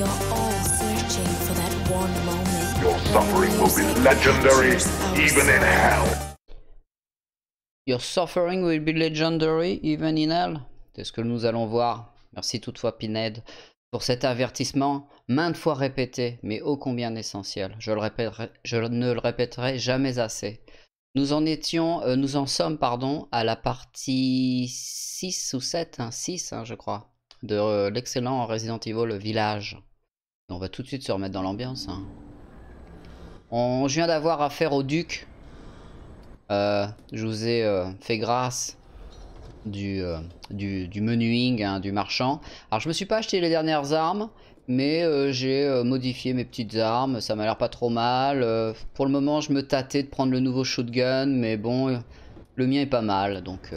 We are all searching for that one moment. Your suffering will be legendary even in hell. Your suffering will be legendary even in hell. C'est ce que nous allons voir. Merci toutefois Pinhead pour cet avertissement maintes fois répété, mais ô combien essentiel. Je, le répéterai, je ne le répéterai jamais assez. Nous en étions, euh, nous en sommes, pardon, à la partie 6 ou 7, hein, 6 hein, je crois, de euh, l'excellent Resident Evil Village. On va tout de suite se remettre dans l'ambiance. hein. On je viens d'avoir affaire au duc. Je vous ai fait grâce du, euh, menuing, hein, du marchand. Alors je me suis pas acheté les dernières armes, mais euh, j'ai euh, modifié mes petites armes, ça m'a l'air pas trop mal. Pour le moment je me tâtais de prendre le nouveau shotgun, mais bon, le mien est pas mal, donc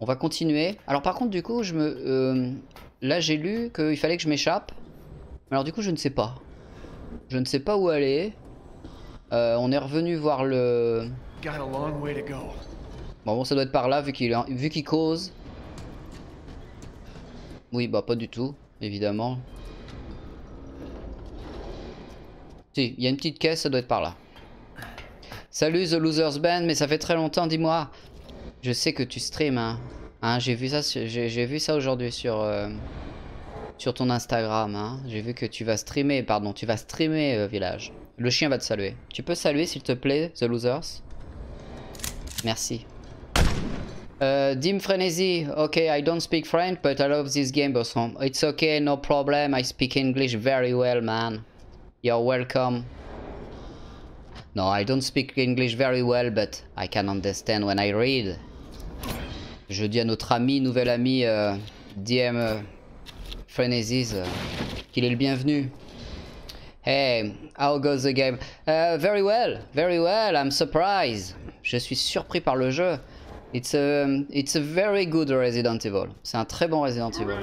on va continuer. Alors par contre du coup, je me, là j'ai lu qu'il fallait que je m'échappe. Alors du coup je ne sais pas. Je ne sais pas où aller. Euh, on est revenu voir le... Bon, bon, ça doit être par là vu qu'il vu qu'il cause. Oui, bah pas du tout, évidemment. Si, il y a une petite caisse, ça doit être par là. Salut The Losers Band, mais ça fait très longtemps, dis-moi. Je sais que tu stream, hein. Hein, j'ai vu ça, j'ai vu ça aujourd'hui sur euh, sur ton Instagram. Hein. J'ai vu que tu vas streamer, pardon, tu vas streamer euh, village. Le chien va te saluer. Tu peux saluer s'il te plaît, The Losers? Merci. Uh, Dim Frenzy, okay, I don't speak French, but I love this game, Bosom. It's okay, no problem. I speak English very well, man. You're welcome. No, I don't speak English very well, but I can understand when I read. Je dis à notre ami, nouvel ami, euh, DM Frenesis, euh, qu'il est le bienvenu. Hey, how goes the game? Uh, very well, very well. I'm surprised. Je suis surpris par le jeu. It's a, it's a very good Resident Evil. C'est un très bon Resident Evil.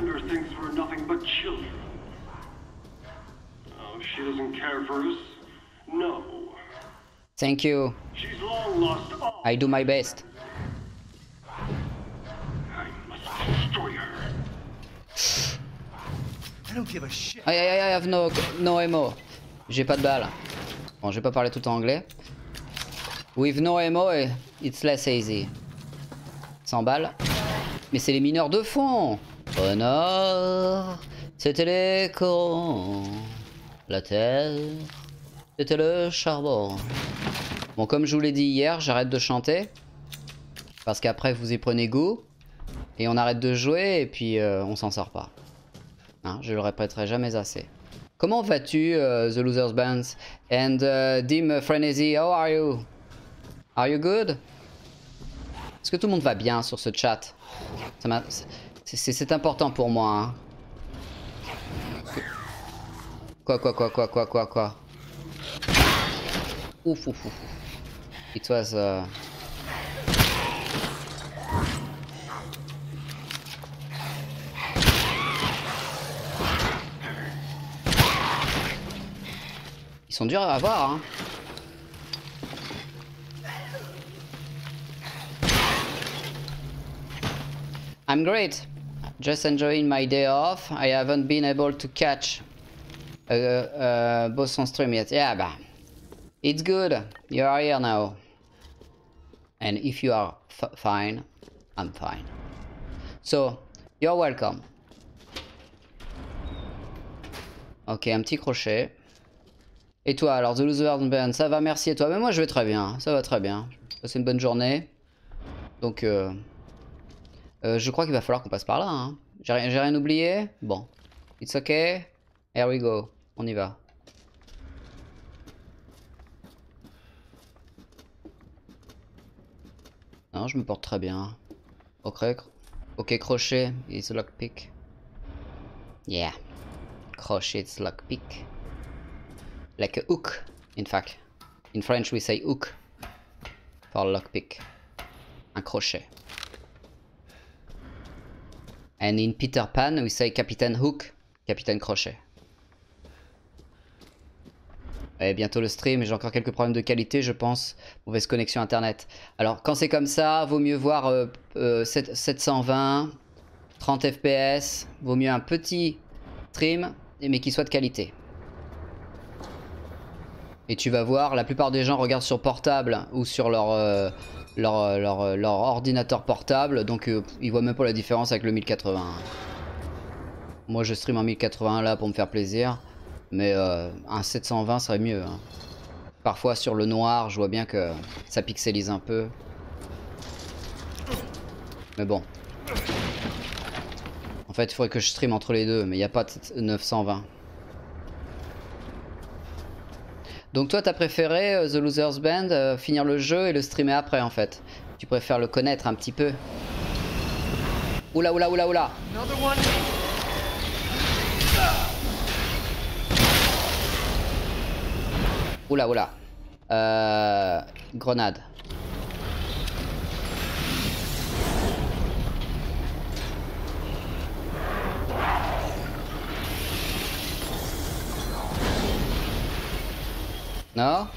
Oh, she doesn't care for us? No. Thank you. She's long lost all. I do my best. I must destroy her. I don't give a shit. Aïe aïe aïe, I have no, no ammo. J'ai pas de balles. Bon, je vais pas parler tout en anglais. With no ammo, eh, it's less easy. 100 balles. Mais c'est les mineurs de fond. C'était les corons. La terre, c'était le charbon. Bon, comme je vous l'ai dit hier, j'arrête de chanter. Parce qu'après, vous y prenez goût. Et on arrête de jouer et puis euh, on s'en sort pas. Hein, je le répéterai jamais assez. Comment vas-tu, euh, The Losers Bands? And uh, Dim Frenzy, how are you? Are you good? Est-ce que tout le monde va bien sur ce chat? C'est important pour moi. hein. Quoi, quoi, quoi, quoi, quoi, quoi, quoi? Ouf, ouf, ouf. It was... uh, sont durs à avoir, hein. I'm great. Just enjoying my day off. I haven't been able to catch uh, uh, boss on stream yet. Yeah. It's good. You are here now. And if you are fine, I'm fine. So, you're welcome. Ok, un petit crochet. Et toi, alors, The Loser Ben, ça va, merci. Et toi? Mais moi, je vais très bien. Ça va très bien. C'est une bonne journée. Donc, euh, euh, je crois qu'il va falloir qu'on passe par là. Hein. J'ai rien, oublié? Bon. It's okay. Here we go. On y va. Non, je me porte très bien. Ok, ok crochet. It's lockpick. Yeah. Crochet, it's lockpick. Like a hook, in fact. In French, we say hook for lockpick. Un crochet. And in Peter Pan, we say Capitaine Hook, Capitaine Crochet. Et bientôt le stream, j'ai encore quelques problèmes de qualité, je pense. Mauvaise connexion internet. Alors, quand c'est comme ça, vaut mieux voir euh, euh, 7- 720, 30 fps. Vaut mieux un petit stream mais qui soit de qualité. Et tu vas voir, la plupart des gens regardent sur portable ou sur leur, euh, leur, euh, leur, euh, leur ordinateur portable, donc euh, ils voient même pas la différence avec le 1080. Moi je stream en 1080 là pour me faire plaisir, mais un 720 serait mieux. hein. Parfois sur le noir, je vois bien que ça pixelise un peu. Mais bon. En fait, il faudrait que je stream entre les deux, mais il n'y a pas de 920. Donc toi, t'as préféré euh, The Losers Band, euh, finir le jeu et le streamer après, en fait. Tu préfères le connaître un petit peu. Oula, oula, oula, oula. Oula, oula. Euh, grenade. Non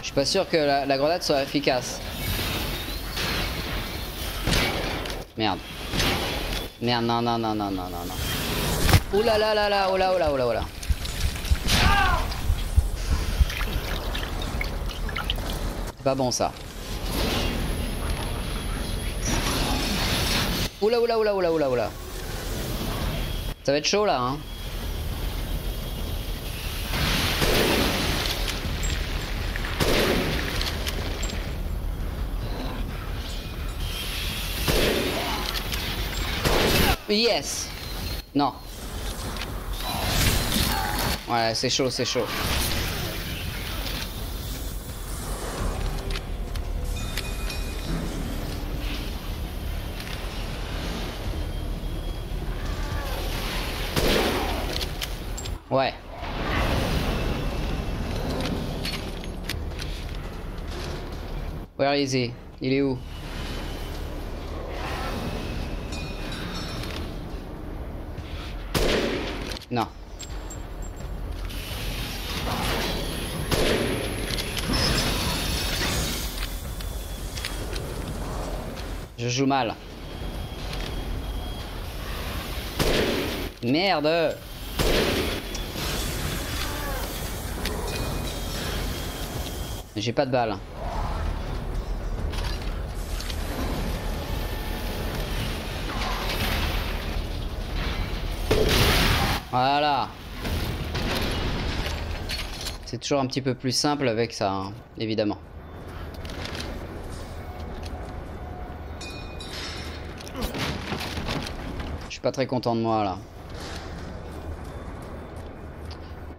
Je suis pas sûr que la, grenade soit efficace. Merde. Merde, non, non, non, non, non, non, non. Ouh là là là là, oh là, oh oh oh. C'est pas bon ça. Oula, oula, oula, oula, oula, oula. Ça va être chaud là, hein. Yes Non. Ouais, c'est chaud, c'est chaud. Il est où? Non. Je joue mal. Merde J'ai pas de balles. Voilà. C'est toujours un petit peu plus simple avec ça, hein, évidemment. Je suis pas très content de moi là.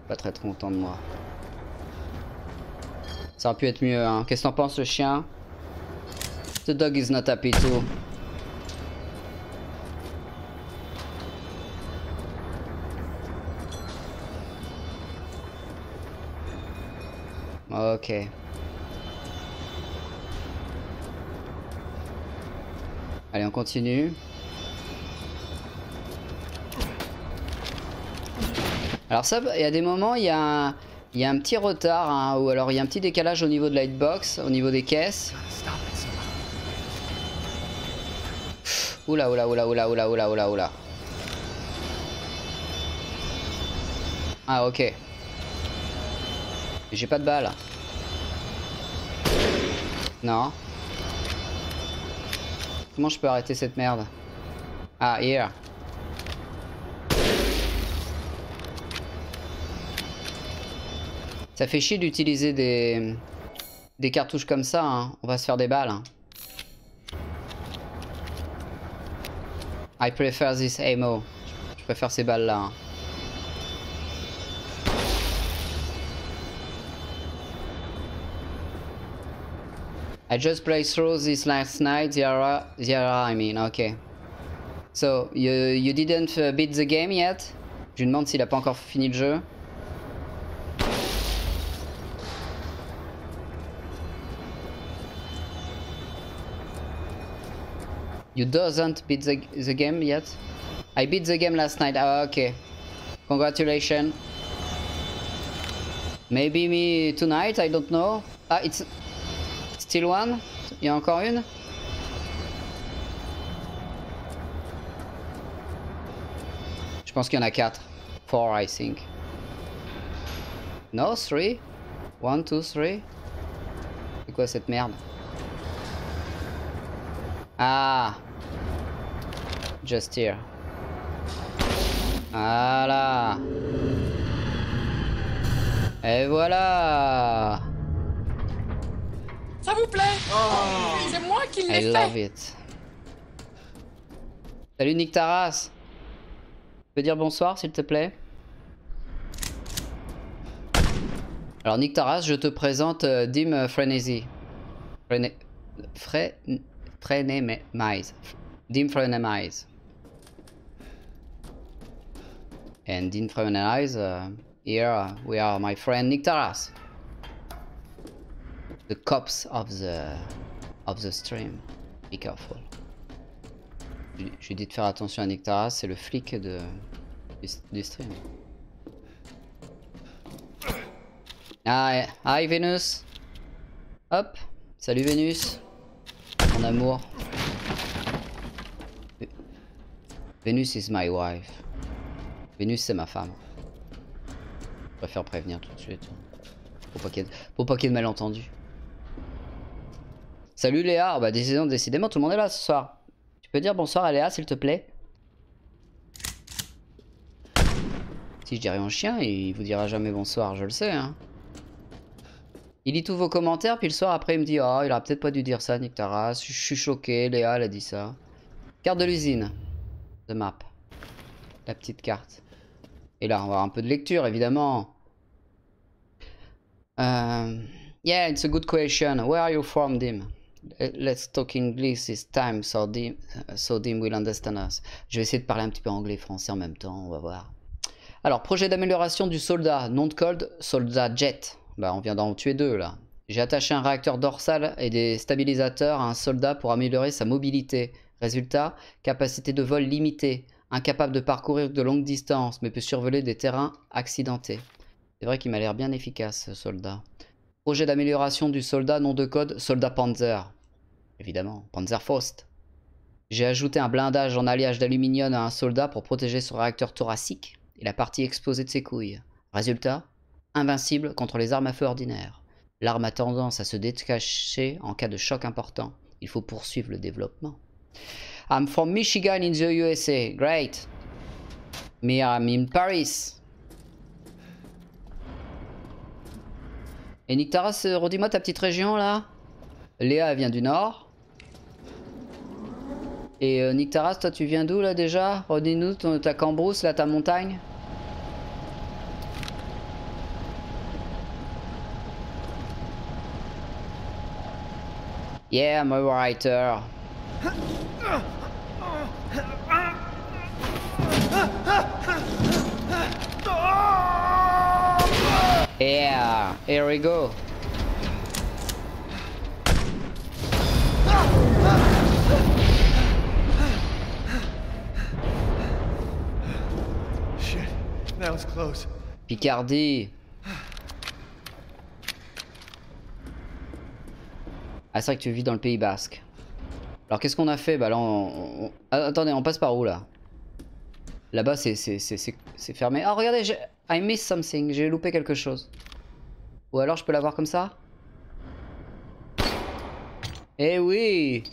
Pas très très content de moi. Ça aurait pu être mieux, hein. Qu'est-ce que t'en penses, le chien? The dog is not happy too. Ok. Allez, on continue. Alors ça, il y a des moments, il y a un, y a un petit retard, hein, ou alors il y a un petit décalage au niveau de la hitbox, au niveau des caisses. Oula, oula, oula, oula, oula, oula, oula, oula. Ah, ok. J'ai pas de balles. Non. Comment je peux arrêter cette merde? Ah, here. Ça fait chier d'utiliser des... cartouches comme ça, hein. on va se faire des balles. hein. I prefer this ammo. Je préfère ces balles là. hein. I just played through this last night. Zara, Zara, I mean, okay. So you you didn't uh, beat the game yet? Je lui demande s'il a pas encore fini le jeu. You doesn't beat the, the game yet? I beat the game last night. Ah, okay. Congratulations. Maybe me tonight, I don't know. Ah, it's Still one. Il y a encore une. Je pense qu'il y en a quatre. Four, I think. No, three. One, two, three. C'est quoi cette merde? Ah Just here. Voilà Et voilà ça vous plaît C'est moi qui I l'ai love fait it. Salut Nick Taras. Tu peux dire bonsoir s'il te plaît Alors Nick Taras, je te présente euh, Dim Frenzy. Frene... Fre... Frenemize. Dim Frenemize. And Dim Frenemize, uh, here we are my friend Nick Taras. The cops of the of the stream. Be careful. J'ai dit de faire attention à Nick Taras, c'est le flic de, du, stream. Ah, hi Vénus. Hop, salut Vénus. Mon amour. Vé- Vénus is my wife. Vénus c'est ma femme. Je préfère prévenir tout de suite. Pour qu'il ait, pour pas qu'il y ait de malentendus. Salut Léa, bah décidément, décidément tout le monde est là ce soir. Tu peux dire bonsoir à Léa s'il te plaît? Si je dis rien chien, il vous dira jamais bonsoir, je le sais hein. Il lit tous vos commentaires, puis le soir après il me dit Oh, il aurait peut-être pas dû dire ça, Nick Taras. Je suis choqué, Léa, elle a dit ça. Carte de l'usine. The map. La petite carte. Et là, on va avoir un peu de lecture, évidemment. Um, yeah, it's a good question. Where are you from, Dim? Uh, Let's talk English this time, so Dim, so will understand us. Je vais essayer de parler un petit peu anglais français en même temps, on va voir. Alors, projet d'amélioration du soldat. Nom de code, soldat jet. Bah, on vient d'en tuer deux, là. J'ai attaché un réacteur dorsal et des stabilisateurs à un soldat pour améliorer sa mobilité. Résultat, capacité de vol limitée. Incapable de parcourir de longues distances, mais peut survoler des terrains accidentés. C'est vrai qu'il m'a l'air bien efficace, ce soldat. Projet d'amélioration du soldat, nom de code, soldat Panzer. Évidemment, Panzerfaust. J'ai ajouté un blindage en alliage d'aluminium à un soldat pour protéger son réacteur thoracique et la partie exposée de ses couilles. Résultat, invincible contre les armes à feu ordinaires. L'arme a tendance à se détacher en cas de choc important. Il faut poursuivre le développement. I'm from Michigan in the USA. Great. Me, I'm in Paris. Et Nick Taras, euh, redis-moi ta petite région là. Léa elle vient du nord. Et euh, Nick Taras, toi tu viens d'où là déjà? Redis-nous ta cambrousse là, ta montagne. Yeah, I'm a writer. Yeah, here we go. Shit. That was close. Picardie. Ah, c'est vrai que tu vis dans le Pays Basque. Alors, qu'est-ce qu'on a fait? Bah là, on... on- Ah, attendez, on passe par où, là? Là-bas, c'est fermé. Ah, regardez, j'ai- I missed something. J'ai loupé quelque chose. Ou alors, je peux l'avoir comme ça? Eh oui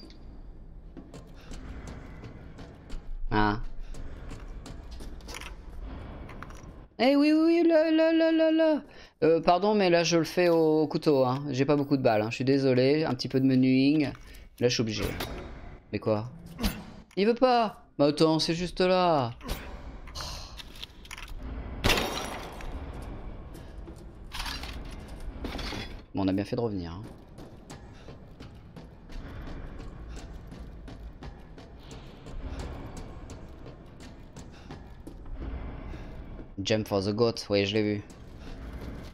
Ah. Eh oui, oui, là, là, là, là, là. Pardon, mais là, je le fais au couteau. Hein. J'ai pas beaucoup de balles. hein. Je suis désolé. Un petit peu de menuing. Là, je suis obligé. Mais quoi? Il veut pas? Bah attends, c'est juste là. On a bien fait de revenir. hein. Jump for the goat, oui je l'ai vu.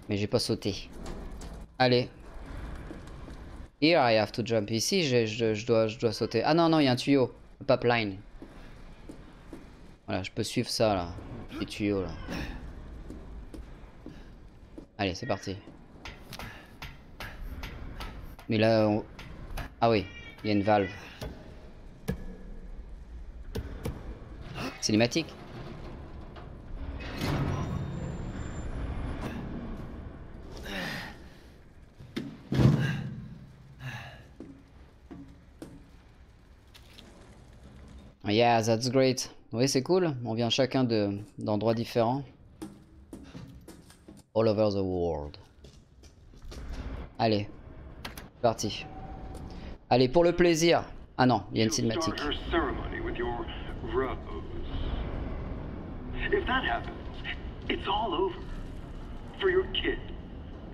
Mais j'ai pas sauté. Allez. Here I have to jump. Ici je dois, je dois sauter. Ah non, non, il y a un tuyau. Le pipeline. Voilà, je peux suivre ça là. Les tuyaux là. Allez, c'est parti. Mais là. Ah oui, il y a une valve. Cinématique Yeah, that's great. Oui, c'est cool. On vient chacun d'endroits différents. All over the world. Allez, Parti. Allez, pour le plaisir. Ah non, il y a une cinématique. If that happens, it's all over. For your kid.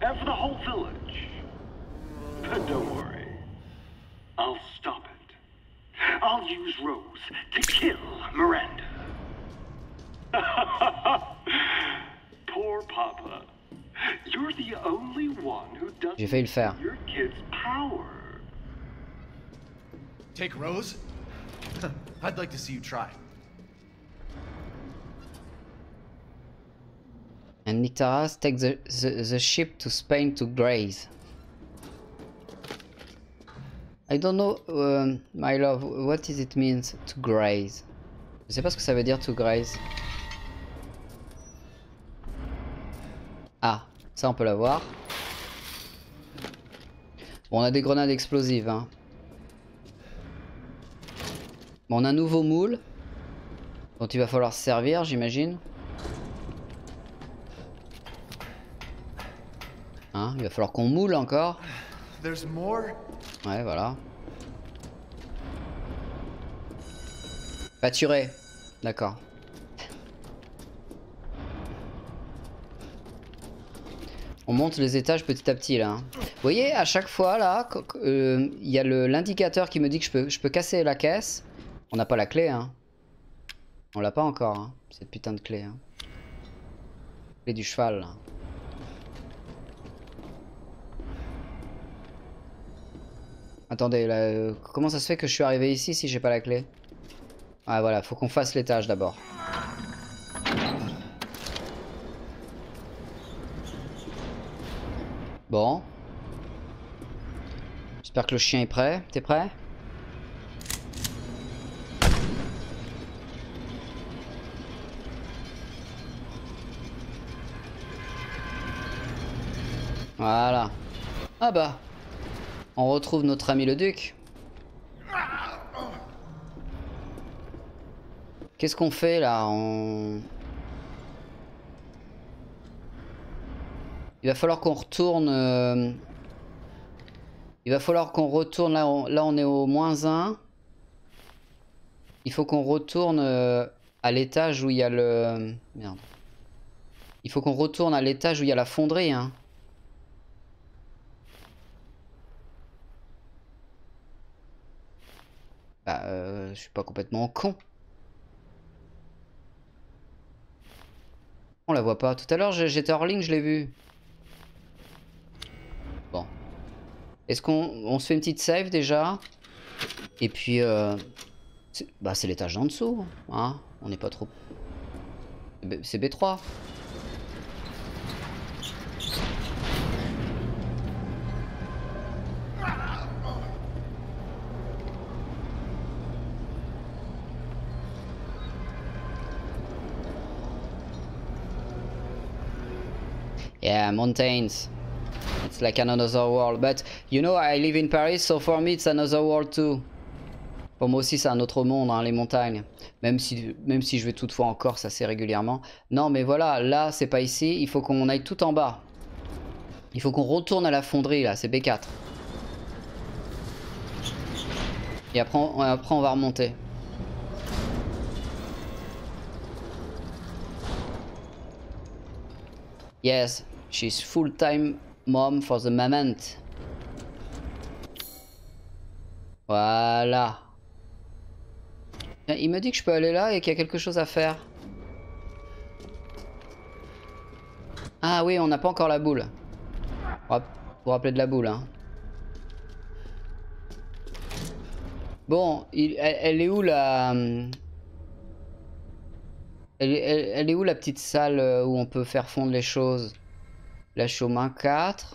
And for the whole village. But don't worry. I'll stop it. I'll use Rose to kill Miranda. Poor Papa. J'ai failli le faire. your kid's power. Take Rose? I'd like to see you try. And Nictaras take the, the, the ship to Spain to graze. I don't know, um, my love, what does it means to graze? Je sais pas ce que ça veut dire to graze. Ah, ça on peut l'avoir. Bon, on a des grenades explosives. Hein. Bon, on a un nouveau moule. Dont il va falloir se servir, j'imagine. Hein, il va falloir qu'on moule encore. Ouais, voilà. Pâturé. D'accord. On monte les étages petit à petit là. hein. Vous voyez, à chaque fois là, euh, il y a l'indicateur qui me dit que je peux, je peux casser la caisse. On n'a pas la clé, hein. On l'a pas encore, hein, cette putain de clé. Hein. Clé du cheval. là. Attendez, euh, comment ça se fait que je suis arrivé ici si j'ai pas la clé? Ah voilà, faut qu'on fasse l'étage d'abord. Bon. J'espère que le chien est prêt. T'es prêt? Voilà. Ah bah. On retrouve notre ami le duc. Qu'est-ce qu'on fait là? Il va falloir qu'on retourne... euh, Il va falloir qu'on retourne... Là on... là, on est au moins 1. Il faut qu'on retourne euh, à l'étage où il y a le... Merde. Il faut qu'on retourne à l'étage où il y a la fonderie. Hein. Bah, euh, je suis pas complètement con. On la voit pas. Tout à l'heure, j'étais hors ligne, je l'ai vu. Bon. Est-ce qu'on on se fait une petite save déjà? Et puis, euh, bah, c'est l'étage en dessous. Hein on n'est pas trop. C'est B3. Yeah, mountains. It's like another world. But you know, I live in Paris, so for me it's another world too. Pour moi aussi, c'est un autre monde, hein, les montagnes. Même si, même si je vais toutefois en Corse assez régulièrement. Non, mais voilà, là, c'est pas ici. Il faut qu'on aille tout en bas. Il faut qu'on retourne à la fonderie, là. C'est B4. Et après, on, après, on va remonter. Yes, she's full-time mom for the moment. Voilà. Il me dit que je peux aller là et qu'il y a quelque chose à faire. Ah oui, on n'a pas encore la boule. Pour vous rappeler de la boule. Hein. Bon, il- elle, est où la... Elle, est- où la petite salle où on peut faire fondre les choses? La chemin 4.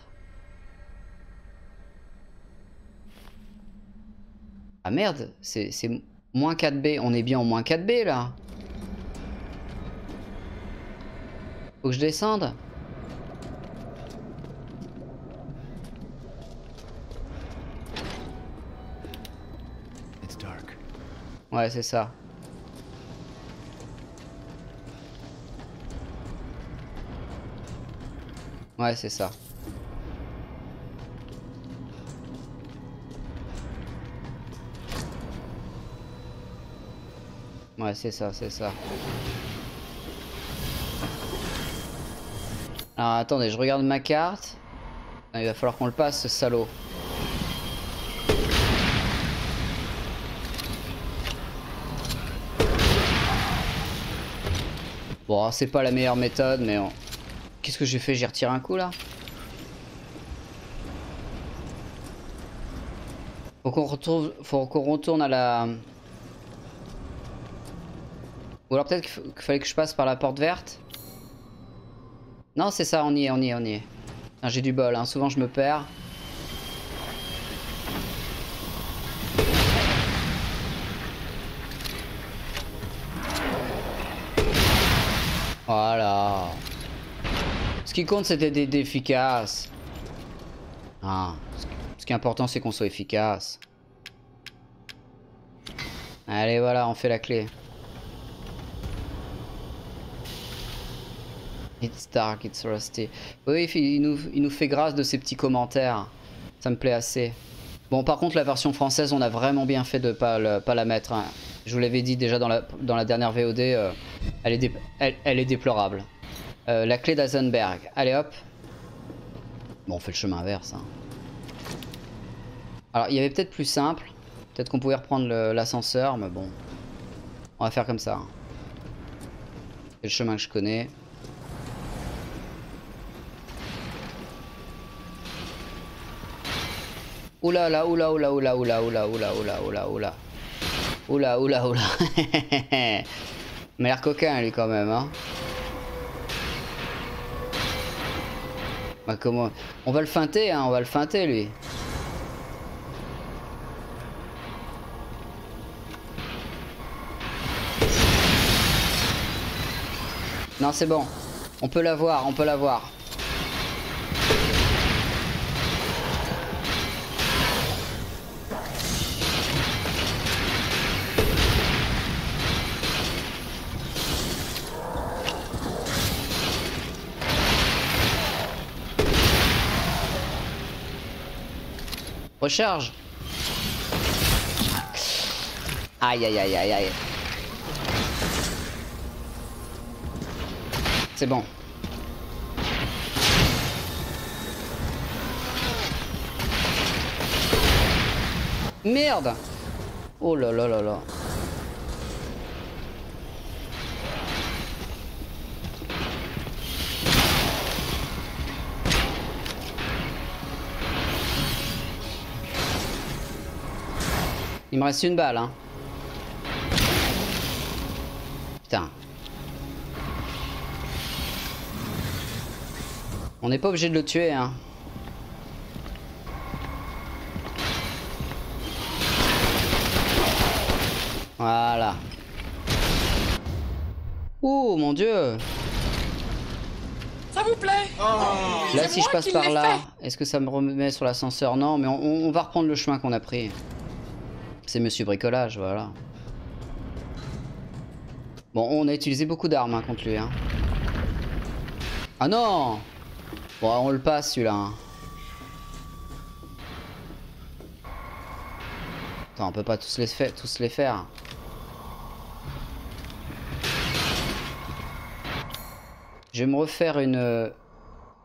Ah merde, c'est moins 4B. On est bien en moins 4B là. Faut que je descende. Ouais, c'est ça. Ouais, c'est ça. Ouais, c'est ça, c'est ça. Alors attendez, je regarde ma carte. Ah, il va falloir qu'on le passe, ce salaud. Bon, c'est pas la meilleure méthode, mais on... Qu'est-ce que j'ai fait? J'ai retiré un coup, là Faut qu'on retrouve... Faut qu'on retourne à la... Ou alors peut-être qu'il fa- qu'il fallait que je passe par la porte verte Non, c'est ça, on y est, on y est, on y est. J'ai du bol, hein. souvent je me perds. Voilà. Ce qui compte, c'était d'être efficace. Ah, ce qui- est important, c'est qu'on soit efficace. Allez, voilà, on fait la clé. It's dark, it's rusty. Oui, il nous, fait grâce de ces petits commentaires. Ça me plaît assez. Bon, par contre, la version française, on a vraiment bien fait de pas, pas la mettre. hein. Je vous l'avais dit déjà dans la, dernière VOD, euh, elle est déplorable. Euh, la clé d'Azenberg. Allez hop. Bon, on fait le chemin inverse. hein. Alors, il y avait peut-être plus simple. Peut-être qu'on pouvait reprendre l'ascenseur, mais bon. On va faire comme ça. hein. C'est le chemin que je connais. Oula là, oula, oula, oula, oula, oula, oula, oula, oula, oula. Oula, oula, oula. Mais l'air coquin, lui, quand même, hein. Bah, comment... On va le feinter, hein, on va le feinter, lui. Non, c'est bon. On peut l'avoir, on peut l'avoir. Recharge. Aïe aïe aïe aïe aïe. C'est bon. Merde Oh là là là là. Il me reste une balle, hein. Putain. On n'est pas obligé de le tuer, hein. Voilà. Oh mon dieu Ça vous plaît? Là C'est si je passe par là, est-ce que ça me remet sur l'ascenseur? Non, mais on, on va reprendre le chemin qu'on a pris. C'est Monsieur Bricolage, voilà. Bon, on a utilisé beaucoup d'armes hein, contre lui. Hein. Ah non Bon, on le passe celui-là. hein. Attends, on peut pas tous les, tous les faire. Je vais me refaire une... euh,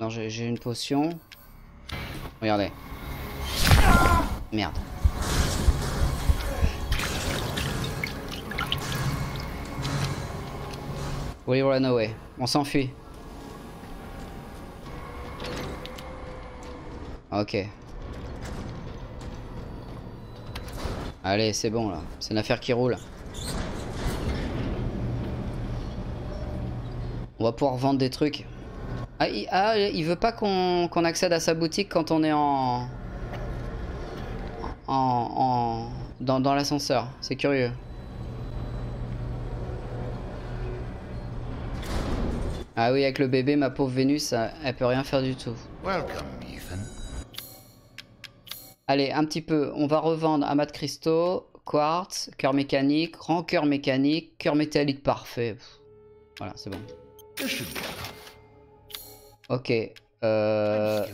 Non, j'ai une potion. Regardez. Merde. We run away. On s'enfuit. Ok. Allez, c'est bon là. C'est une affaire qui roule. On va pouvoir vendre des trucs. Ah, il, ah, veut pas qu'on qu'on accède à sa boutique quand on est en... En... en dans dans l'ascenseur. C'est curieux. Ah oui, avec le bébé, ma pauvre Vénus, elle, elle peut rien faire du tout. Welcome, Ethan. Allez, un petit peu. On va revendre amas de cristaux, quartz, cœur mécanique, grand cœur mécanique, cœur métallique parfait. Voilà, c'est bon. Ok. Euh,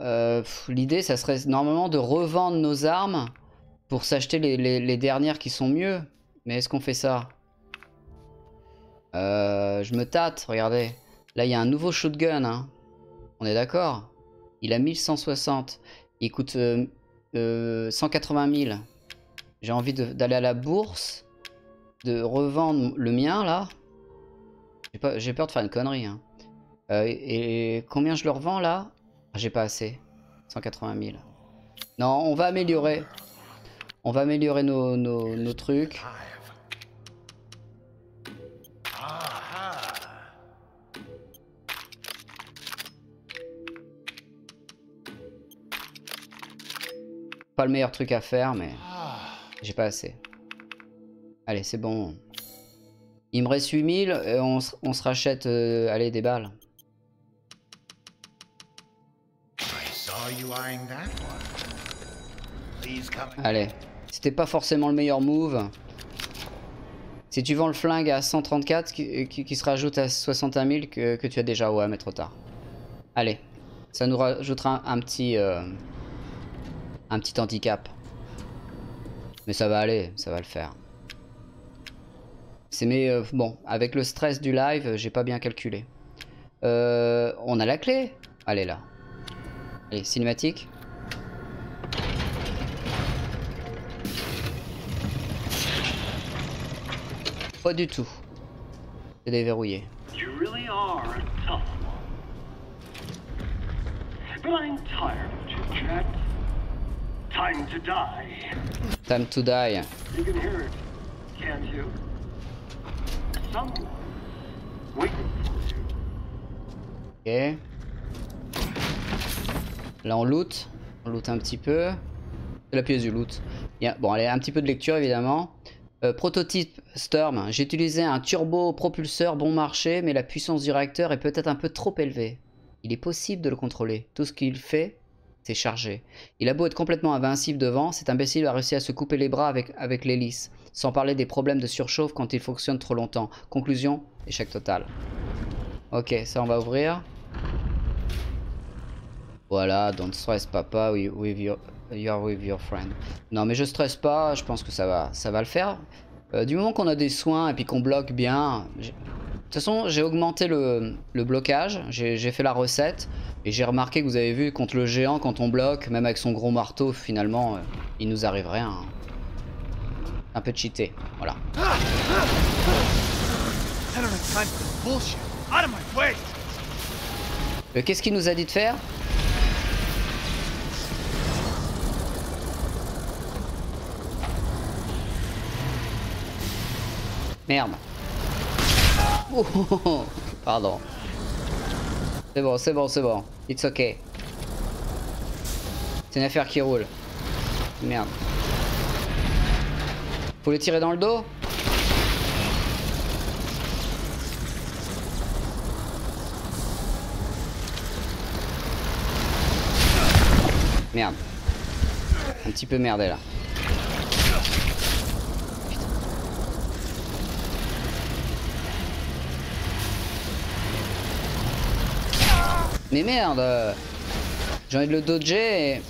euh, L'idée, ça serait normalement de revendre nos armes pour s'acheter les, dernières qui sont mieux. Mais est-ce qu'on fait ça? Euh, Je me tâte, regardez. Là, il y a un nouveau shotgun. hein. On est d'accord? Il a 1160. Il coûte euh, euh, 180 000. J'ai envie d'aller à la bourse, de revendre le mien, là. J'ai peur de faire une connerie. hein. Euh, et, et combien je le revends, là? Ah, J'ai pas assez. 180 000. Non, on va améliorer. On va améliorer nos, nos- nos trucs. Pas le meilleur truc à faire, mais j'ai pas assez. Allez, c'est bon. Il me reste 8000 et on, se- on se rachète euh, allez, des balles. Allez, c'était pas forcément le meilleur move. Si tu vends le flingue à 134, qui, se rajoute à 61 000 que, tu as déjà, ouais, mais trop tard. Allez, ça nous rajoutera un, un petit, euh, un petit handicap. Mais ça va aller, ça va le faire. C'est mais euh, bon, avec le stress du live, j'ai pas bien calculé. Euh, on a la clé. Allez là. Allez, cinématique. Pas du tout. C'est déverrouillé. You really are a tough one. But I'm tired of. Time to die. Time to die. You can hear it, can't you? Someone waiting for you. Ok. Là on loot. On loot un petit peu. C'est la pièce du loot. A- Bon allez, un petit peu de lecture évidemment. Euh, prototype Storm. J'ai utilisé un turbo propulseur bon marché, mais la puissance du réacteur est peut-être un peu trop élevée. Il est possible de le contrôler. Tout ce qu'il fait, c'est charger. Il a beau être complètement invincible devant, cet imbécile a réussi à se couper les bras avec, avec l'hélice. Sans parler des problèmes de surchauffe quand il fonctionne trop longtemps. Conclusion, échec total. Ok, ça on va ouvrir. Voilà, don't stress papa, with your, you're with your friend. Non mais je stresse pas, je pense que ça va, ça va le faire. Euh, du moment qu'on a des soins et puis qu'on bloque bien... De toute façon, j'ai augmenté le, le blocage, j'ai fait la recette, et j'ai remarqué que vous avez vu contre le géant, quand on bloque, même avec son gros marteau, finalement, euh, il nous arrive rien. Un peu cheaté, voilà. Euh, Qu'est-ce qu'il nous a dit de faire? Merde. Oh, oh, oh. Pardon. C'est bon, c'est bon, c'est bon. It's ok. C'est une affaire qui roule. Merde. Faut le tirer dans le dos? Merde. Un petit peu merdé là. Mais merde euh, J'ai envie de le dodger et...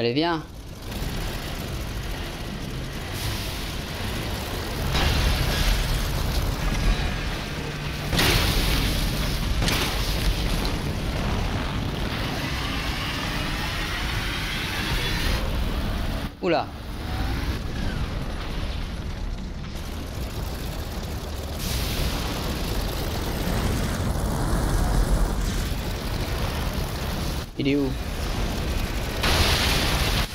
Allez, viens. Oula. Il est où?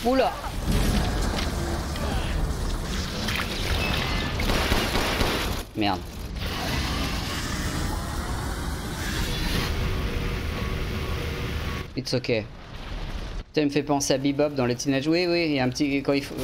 Oula Merde. It's ok. Ça me fait penser à Bebop dans les Teenage. Oui, oui, il y a un petit. Quand il faut.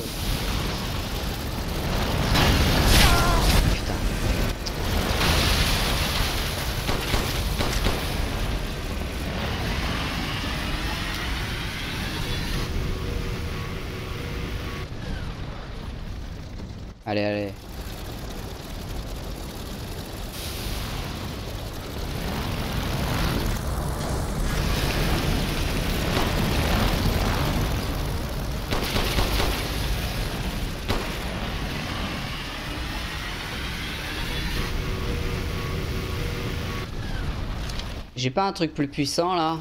J'ai pas un truc plus puissant là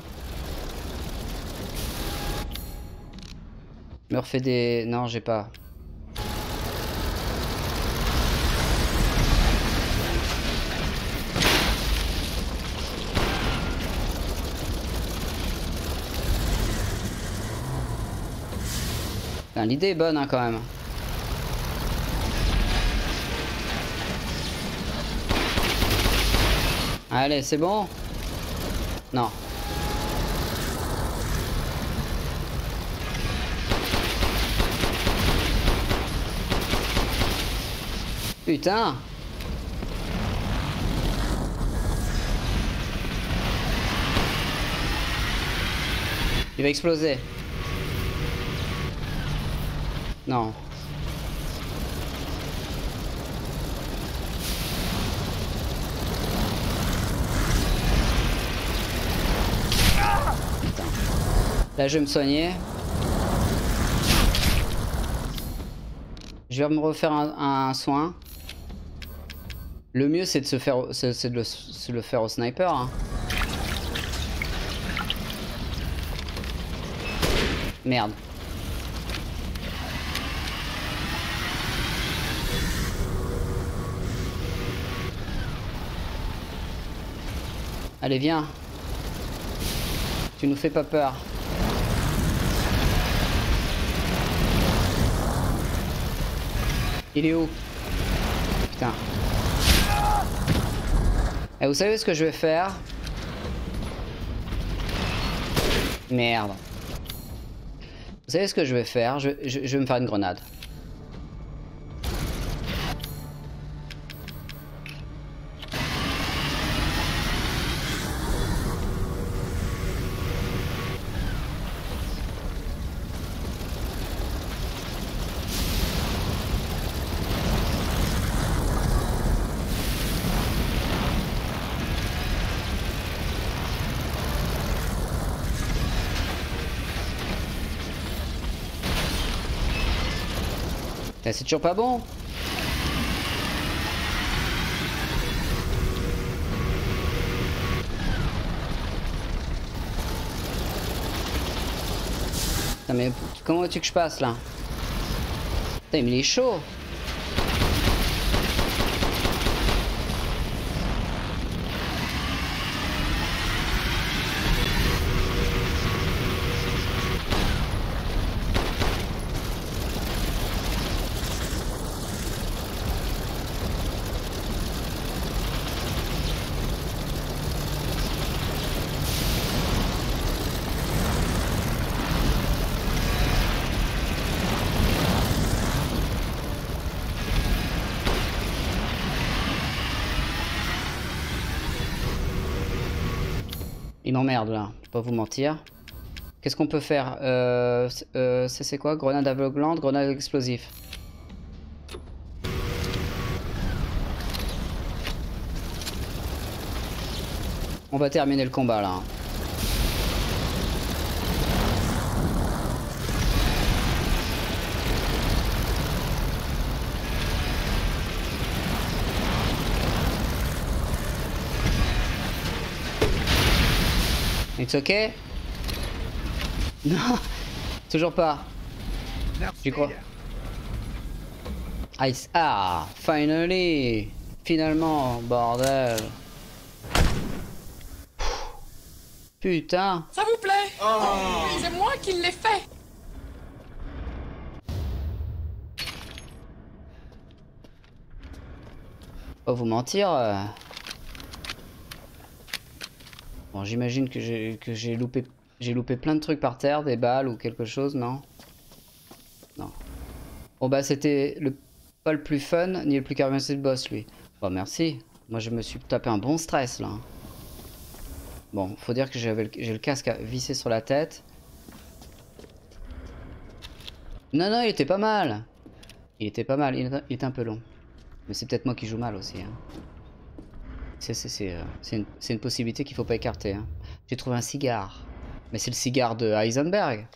Me refait des... Non, j'ai pas. L'idée est bonne hein, quand même. Allez, c'est bon Non. Putain Il va exploser. Non. Là, je vais me soigner. Je vais me refaire un, soin. Le mieux, c'est de se faire, c'est de le faire au sniper. hein. Merde. Allez, viens. Tu nous fais pas peur. Il est où? Putain. Et vous savez ce que je vais faire? Merde. Vous savez ce que je vais faire? Je vais me faire une grenade. Putain, C'est toujours pas bon. Mais comment veux-tu que je passe là? Putain, mais il est chaud Il m'emmerde là, je vais pas vous mentir. Qu'est-ce qu'on peut faire euh, euh, C'est quoi? Grenade aveuglante, grenade explosif. On va terminer le combat là. It's ok Non, toujours pas. J'y crois? Ice. Ah, finally Finalement, bordel. Putain Ça vous plaît? Oui, C'est moi qui l'ai fait Pas vous mentir. euh. Bon, j'imagine que j'ai loupé loupé plein de trucs par terre, des balles ou quelque chose, non? Non. Bon bah c'était le pas le plus fun, ni le plus charismatique de boss lui. Bon merci. Moi je me suis tapé un bon stress là. Bon, faut dire que j'ai le casque à visser sur la tête. Non, non, il était pas mal. Il était pas mal, il il était un peu long. Mais c'est peut-être moi qui joue mal aussi. hein. Euh, c'est une, possibilité qu'il faut pas écarter. hein. J'ai trouvé un cigare. Mais c'est le cigare de Heisenberg.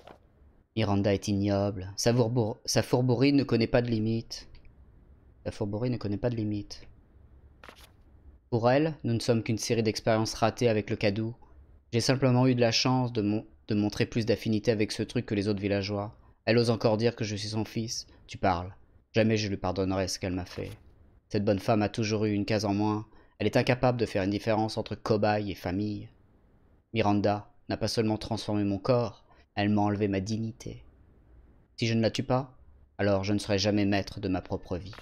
Miranda est ignoble. Sa, sa fourberie ne connaît pas de limite. Sa fourberie ne connaît pas de limite. Pour elle, nous ne sommes qu'une série d'expériences ratées avec le cadou. J'ai simplement eu de la chance de montrer plus d'affinité avec ce truc que les autres villageois. Elle ose encore dire que je suis son fils. Tu parles. Jamais je lui pardonnerai ce qu'elle m'a fait. Cette bonne femme a toujours eu une case en moins. Elle est incapable de faire une différence entre cobaye et famille. Miranda n'a pas seulement transformé mon corps, elle m'a enlevé ma dignité. Si je ne la tue pas, alors je ne serai jamais maître de ma propre vie.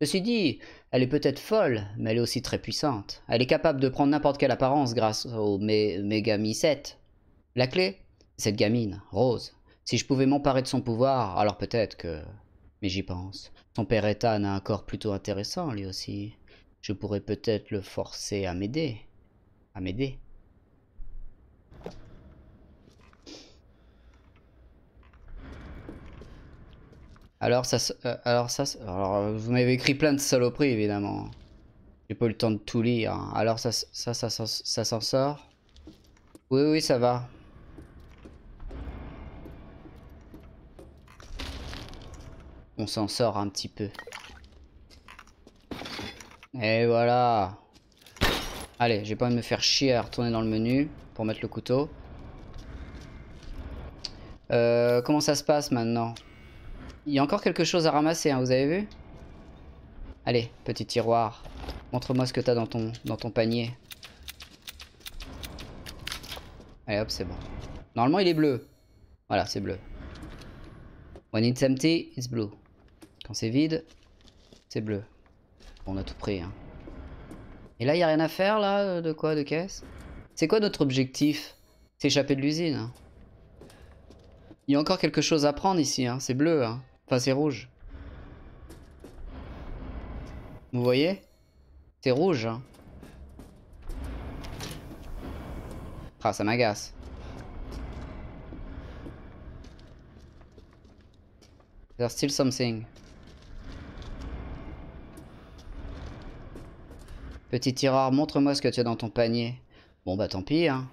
Ceci dit, elle est peut-être folle, mais elle est aussi très puissante. Elle est capable de prendre n'importe quelle apparence grâce au mé Megami 7. La clé Cette gamine, Rose. Si je pouvais m'emparer de son pouvoir, alors peut-être que... Mais j'y pense. Son père Ethan a un corps plutôt intéressant, lui aussi. Je pourrais peut-être le forcer à m'aider. À m'aider. Alors ça, euh, alors ça, alors euh, vous m'avez écrit plein de saloperies évidemment. J'ai pas eu le temps de tout lire. Alors ça, ça, ça, ça s'en sort Oui, oui, ça va. On s'en sort un petit peu. Et voilà. Allez, j'ai pas envie de me faire chier à retourner dans le menu pour mettre le couteau. Euh, comment ça se passe maintenant? Il y a encore quelque chose à ramasser, hein, vous avez vu? Allez, petit tiroir. Montre-moi ce que t'as dans ton, dans ton panier. Allez hop, c'est bon. Normalement, il est bleu. Voilà, c'est bleu. When it's empty, it's blue. Quand c'est vide, c'est bleu. On a tout pris. Hein. Et là, il a rien à faire, là De quoi De caisse? C'est quoi notre objectif? S'échapper de l'usine. hein. Il y a encore quelque chose à prendre ici. Hein. C'est bleu. Hein. Enfin, c'est rouge. Vous voyez? C'est rouge. Ah, ça m'agace. There's still something. Petit tireur, montre-moi ce que tu as dans ton panier. Bon bah tant pis hein.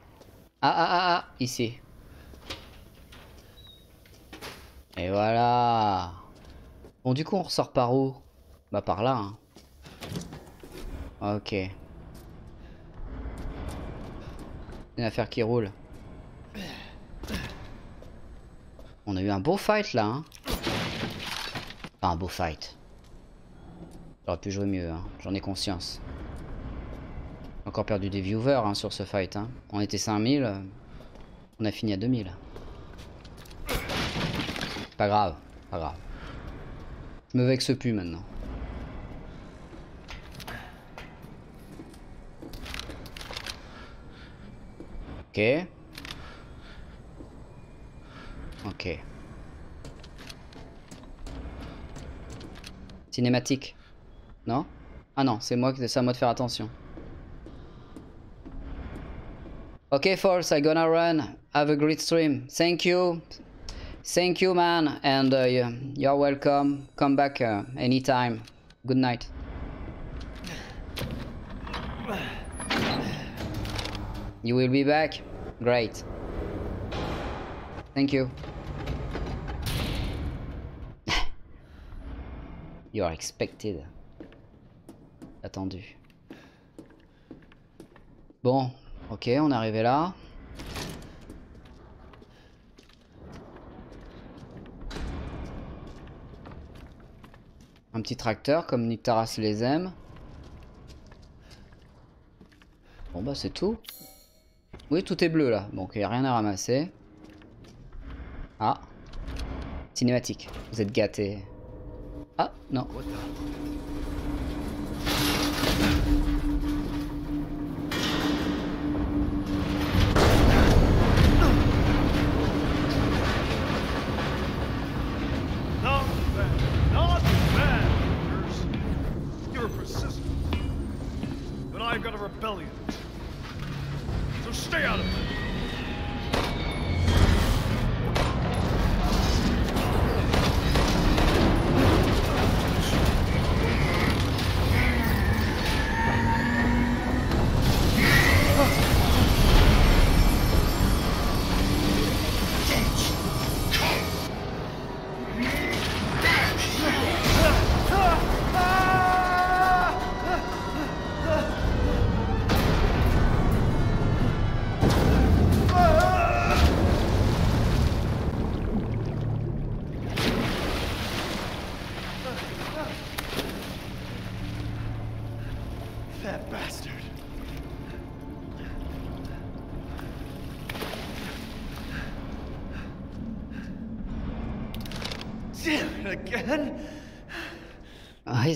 Ah ah ah ah, ici. Et voilà. Bon du coup on ressort par où? Bah par là. hein. Ok. Une affaire qui roule. On a eu un beau fight là. Hein. Enfin un beau fight. J'aurais pu jouer mieux, hein. j'en ai conscience. Encore perdu des viewers hein, sur ce fight. Hein. On était 5000, euh, on a fini à 2000. Pas grave, pas grave. Je me vexe plus maintenant. Ok. Ok. Cinématique. Non? Ah non, c'est moi, c'est à moi de faire attention. Okay, folks, I gonna run. Have a great stream. Thank you. Thank you, man. And uh, you- you're welcome. Come back uh, anytime. Good night. You will be back? Great. Thank you. You are expected. Attendu. Bon, ok, on est arrivé là. Un petit tracteur comme Nick Taras les aime. Bon bah c'est tout. Oui, tout est bleu là. Bon, il n'y a rien à ramasser. Ah. Cinématique. Vous êtes gâtés. Ah, non. rebellion. So stay out of it.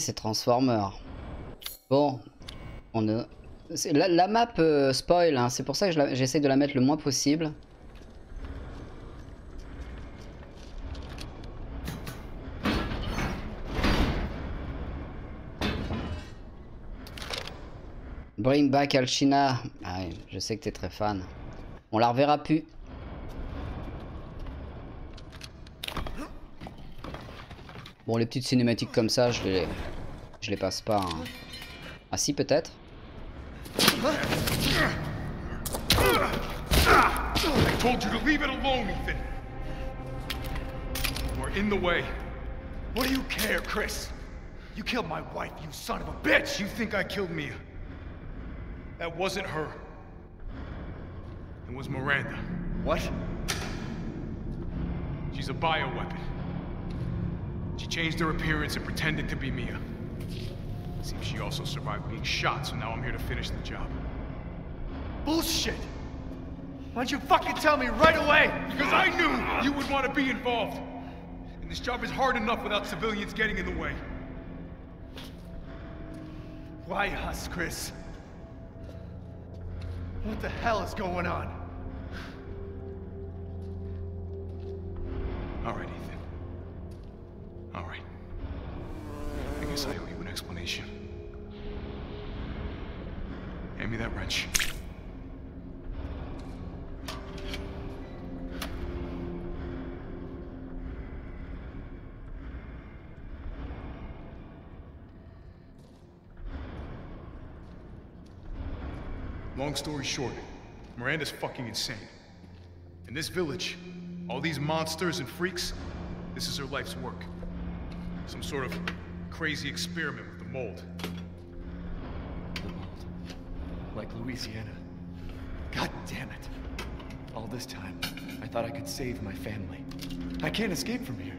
C'est Transformer. Bon, on La, la map euh, spoil, hein, c'est pour ça que je la- j'essaie de la mettre le moins possible. Bring back Alchina. Ah je sais que t'es très fan. On la reverra plus. Bon, les petites cinématiques comme ça, je les, je les passe pas. hein. Ah si, peut-être I told you to leave it alone, Ethan. We're in the way. What do you care, Chris? You killed my wife, you son of a bitch! You think I killed Mia? That wasn't her. It was Miranda. What? She's a bioweapon. She changed her appearance and pretended to be Mia. Seems she also survived being shot, so now I'm here to finish the job. Bullshit! Why'd you fucking tell me right away? Because I knew you would want to be involved. And this job is hard enough without civilians getting in the way. Why us, Chris? What the hell is going on? All right, Ethan. All right. I guess I owe you Hand me that wrench. Long story short, Miranda's fucking insane. In this village, all these monsters and freaks, this is her life's work. Some sort of crazy experiment with the mold. Louisiana. God damn it. All this time, I thought I could save my family. I can't escape from here.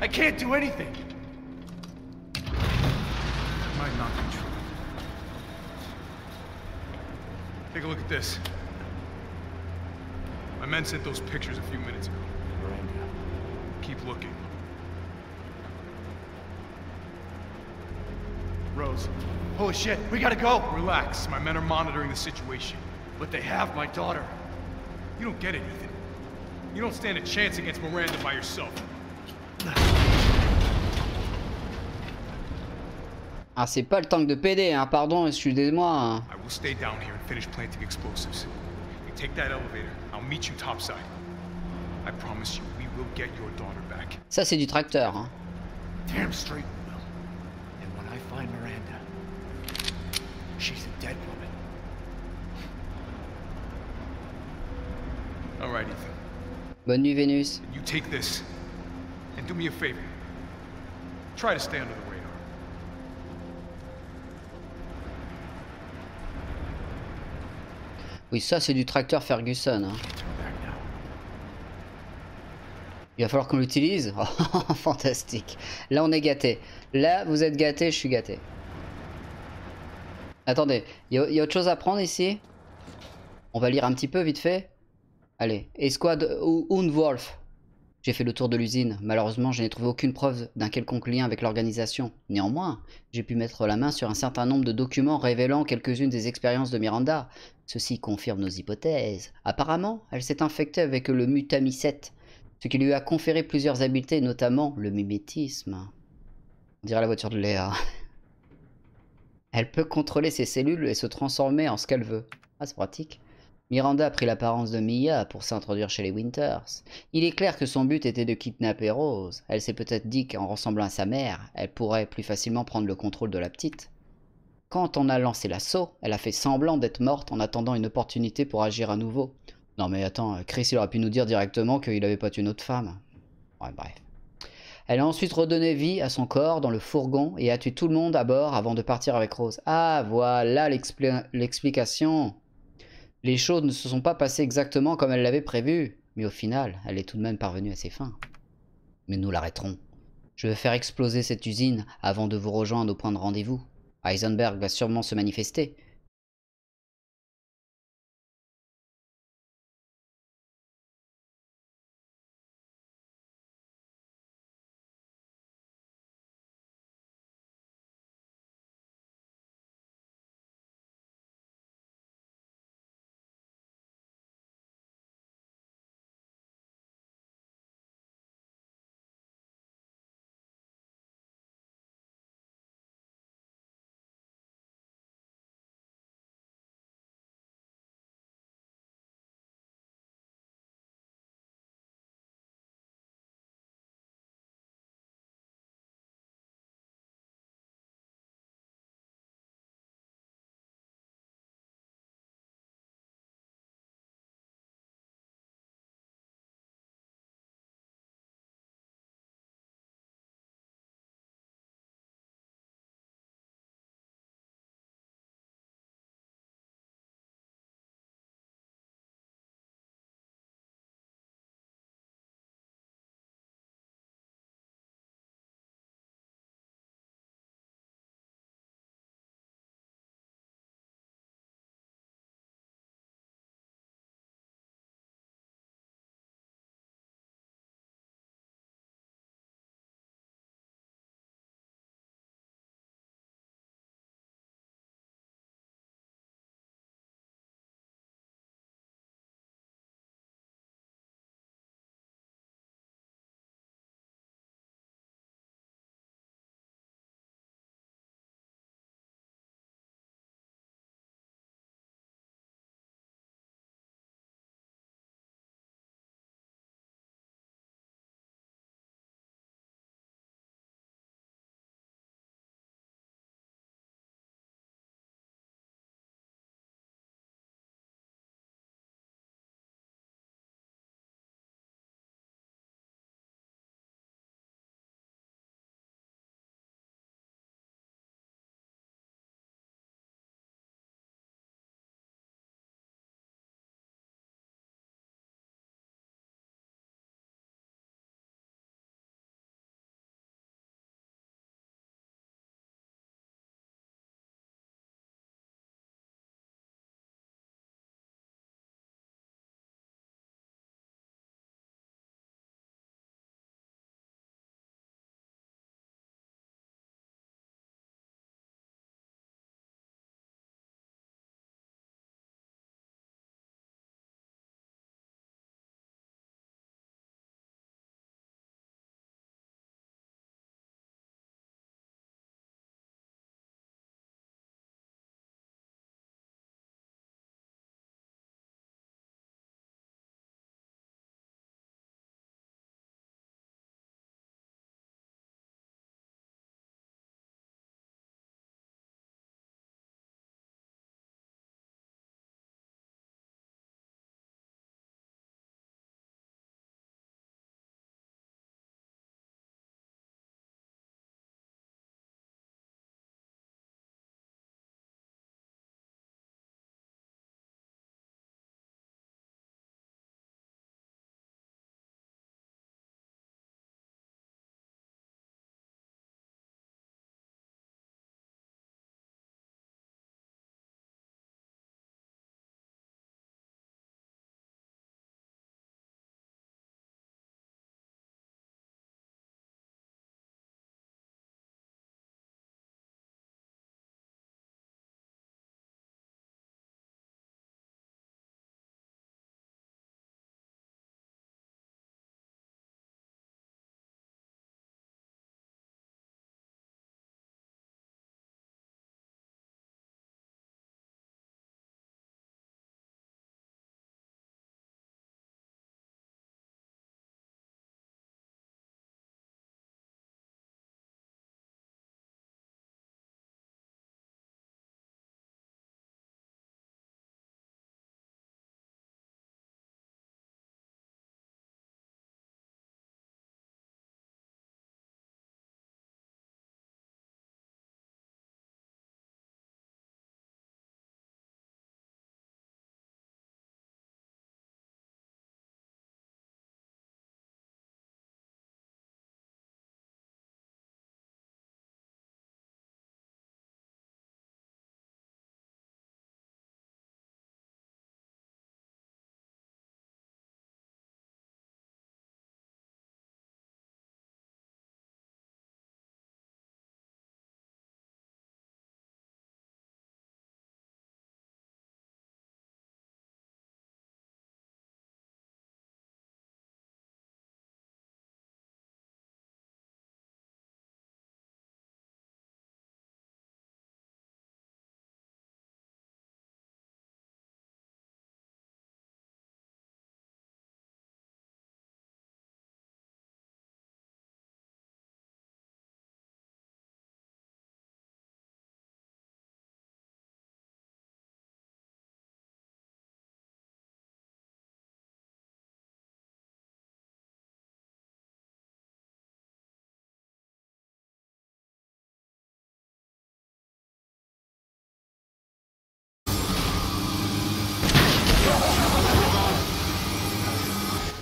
I can't do anything. Might not be true. Take a look at this. My men sent those pictures a few minutes ago. Miranda. Keep looking. Holy shit, we gotta go! Relax. My men are monitoring the situation. But they have my daughter. You don't get it, Ethan. You don't stand a chance against Miranda by yourself. Ah, c'est pas le tank de PD, hein, pardon, excusez-moi. I will stay down here and finish planting explosives. You take that elevator. I'll meet you topside. I promise you, we will get your daughter back. Ça, c'est du tracteur. Hein. Damn straight we will. And when I find Miranda, she's a dead woman. All right, Ethan. Bonne nuit, Vénus. You take this, and do me a favor. Try to stay under the radar. Oui, ça, c'est du tracteur Ferguson. hein. Il va falloir qu'on l'utilise. Oh, Fantastique. Là, on est gâté. Là, vous êtes gâté, je suis gâté. Attendez, il y, a- il y a autre chose à prendre ici? On va lire un petit peu vite fait. Allez, Esquad ou Unwolf. J'ai fait le tour de l'usine. Malheureusement, je n'ai trouvé aucune preuve d'un quelconque lien avec l'organisation. Néanmoins, j'ai pu mettre la main sur un certain nombre de documents révélant quelques-unes des expériences de Miranda. Ceci confirme nos hypothèses. Apparemment, elle s'est infectée avec le mutamicette, ce qui lui a conféré plusieurs habiletés, notamment le mimétisme. On dirait la voiture de Léa. Elle peut contrôler ses cellules et se transformer en ce qu'elle veut. Ah, c'est pratique. Miranda a pris l'apparence de Mia pour s'introduire chez les Winters. Il est clair que son but était de kidnapper Rose. Elle s'est peut-être dit qu'en ressemblant à sa mère, elle pourrait plus facilement prendre le contrôle de la petite. Quand on a lancé l'assaut, elle a fait semblant d'être morte en attendant une opportunité pour agir à nouveau. Non mais attends, Chris il aurait pu nous dire directement qu'il avait pas tué une autre femme. Ouais, bref. Elle a ensuite redonné vie à son corps dans le fourgon et a tué tout le monde à bord avant de partir avec Rose. Ah, voilà l'expli- l'explication. Les choses ne se sont pas passées exactement comme elle l'avait prévu, mais au final, elle est tout de même parvenue à ses fins. Mais nous l'arrêterons. Je vais faire exploser cette usine avant de vous rejoindre au point de rendez-vous. Heisenberg va sûrement se manifester,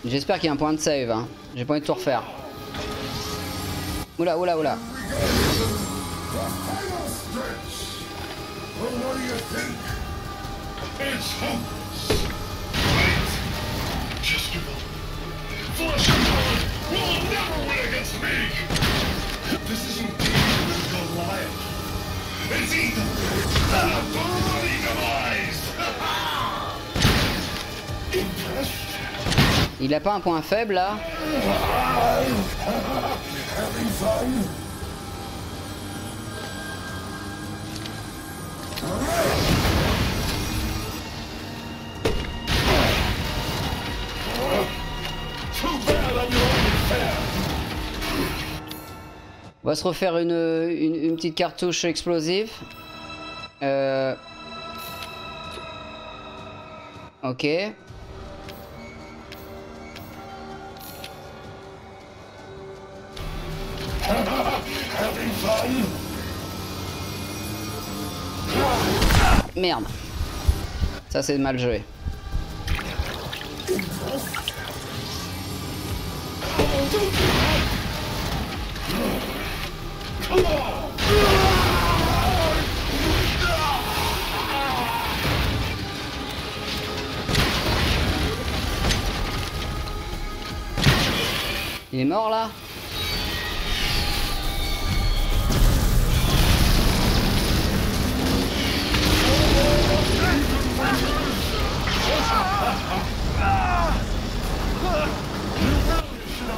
J'espère qu'il y a un point de save. Hein. J'ai pas envie de tout refaire. Oula, oula, oula. Il a pas un point faible là! On va se refaire une, une, une petite cartouche explosive. Euh... Ok. Merde. Ça c'est mal joué. Il est mort là?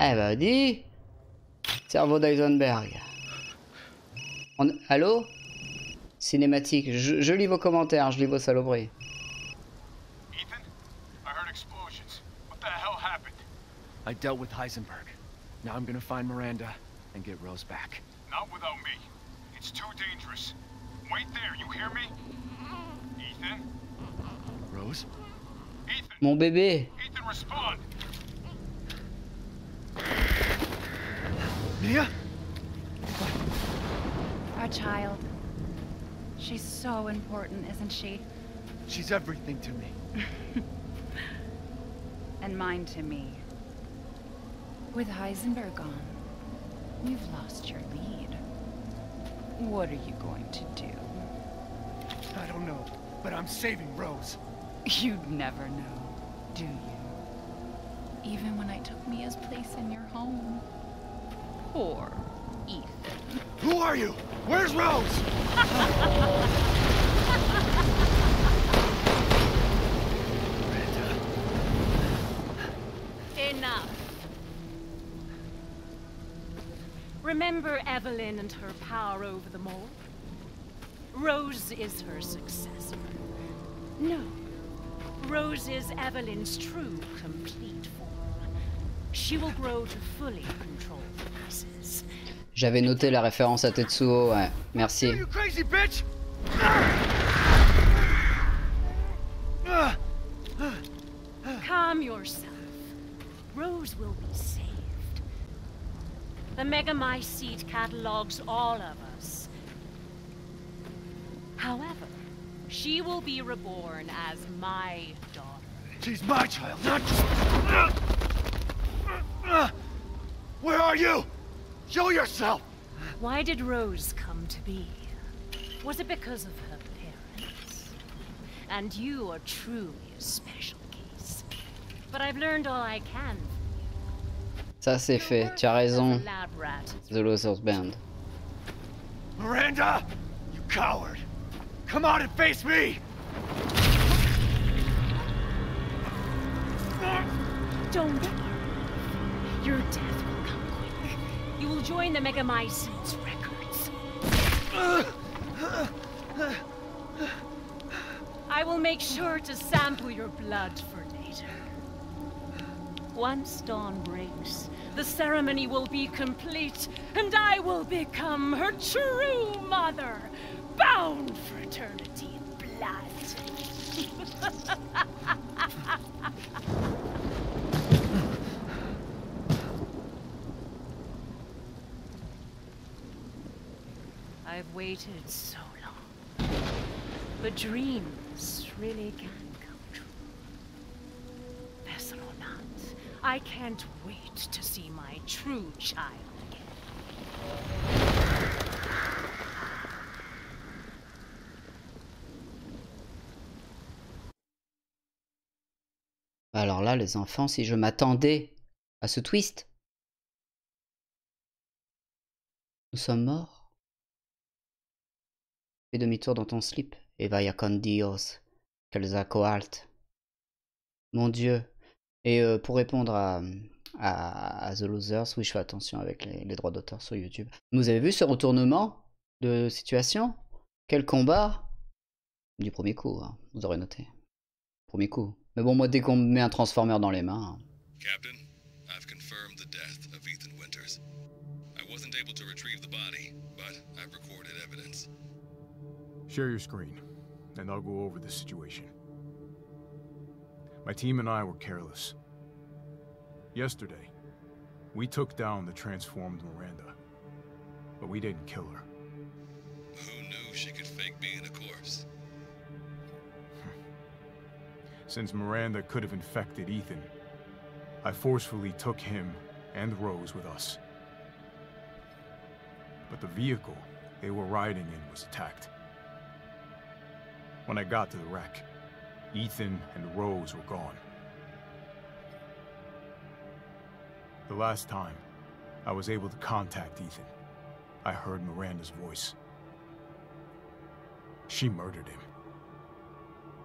Eh ben dis Cerveau d'Eisenberg. On... Allô? Cinématique. Je, je lis vos commentaires, je lis vos saloperies. Ethan, I heard explosions. What the hell happened? I dealt with Heisenberg. Now I'm gonna find Miranda and get Rose back. Not without me. It's too dangerous. Wait there, you hear me? Ethan? Rose? Ethan? Mon bébé Ethan, respond! Mia? Our child. She's so important, isn't she? She's everything to me. And mine to me. With Heisenberg gone, you've lost your lead. What are you going to do? I don't know, but I'm saving Rose. You'd never know, do you? Even when I took Mia's place in your home. Poor Ethan. Who are you? Where's Rose? Enough. Remember Evelyn and her power over them all? Rose is her successor. No. Rose is Evelyn's true, complete form. She will grow to fully control the masses. J'avais noté la référence à Tetsuo, ouais. Merci. You crazy bitch! Calm yourself. Rose will be saved. The Megamycete catalogs all of us. However, she will be reborn as my daughter. She's my child, not Where are you? Show yourself! Why did Rose come to be? Was it because of her parents? And you are truly a special case. But I've learned all I can. Ça c'est fait, tu as raison, The Losers Band. Miranda! You coward! Come out and face me! Don't. Your death will come quick. You will join the Megamycetes records. I will make sure to sample your blood for later. Once dawn breaks, the ceremony will be complete, and I will become her true mother, bound for eternity in blood. I've waited so long. But dreams really can come true. Vessel or not, I can't wait to see my true child again. Alors là, les enfants, si je m'attendais à ce twist, nous sommes morts. Fais demi-tour dans ton slip et vaya con Dios, alt. Mon Dieu. Et euh, pour répondre à, à, The Losers, oui, je fais attention avec les, les droits d'auteur sur YouTube. Vous avez vu ce retournement de situation? Quel combat? Du premier coup, hein, vous aurez noté. Premier coup. Mais bon, moi, dès qu'on me met un transformer dans les mains. Captain, I've confirmed the death of Ethan Winters. I wasn't able to retrieve the body, but I've recorded evidence. Share your screen, and I'll go over the situation. My team and I were careless. Yesterday, we took down the transformed Miranda, but we didn't kill her. Who knew she could fake being a corpse? Since Miranda could have infected Ethan, I forcefully took him and Rose with us. But the vehicle they were riding in was attacked. When I got to the wreck, Ethan and Rose were gone. The last time I was able to contact Ethan, I heard Miranda's voice. She murdered him.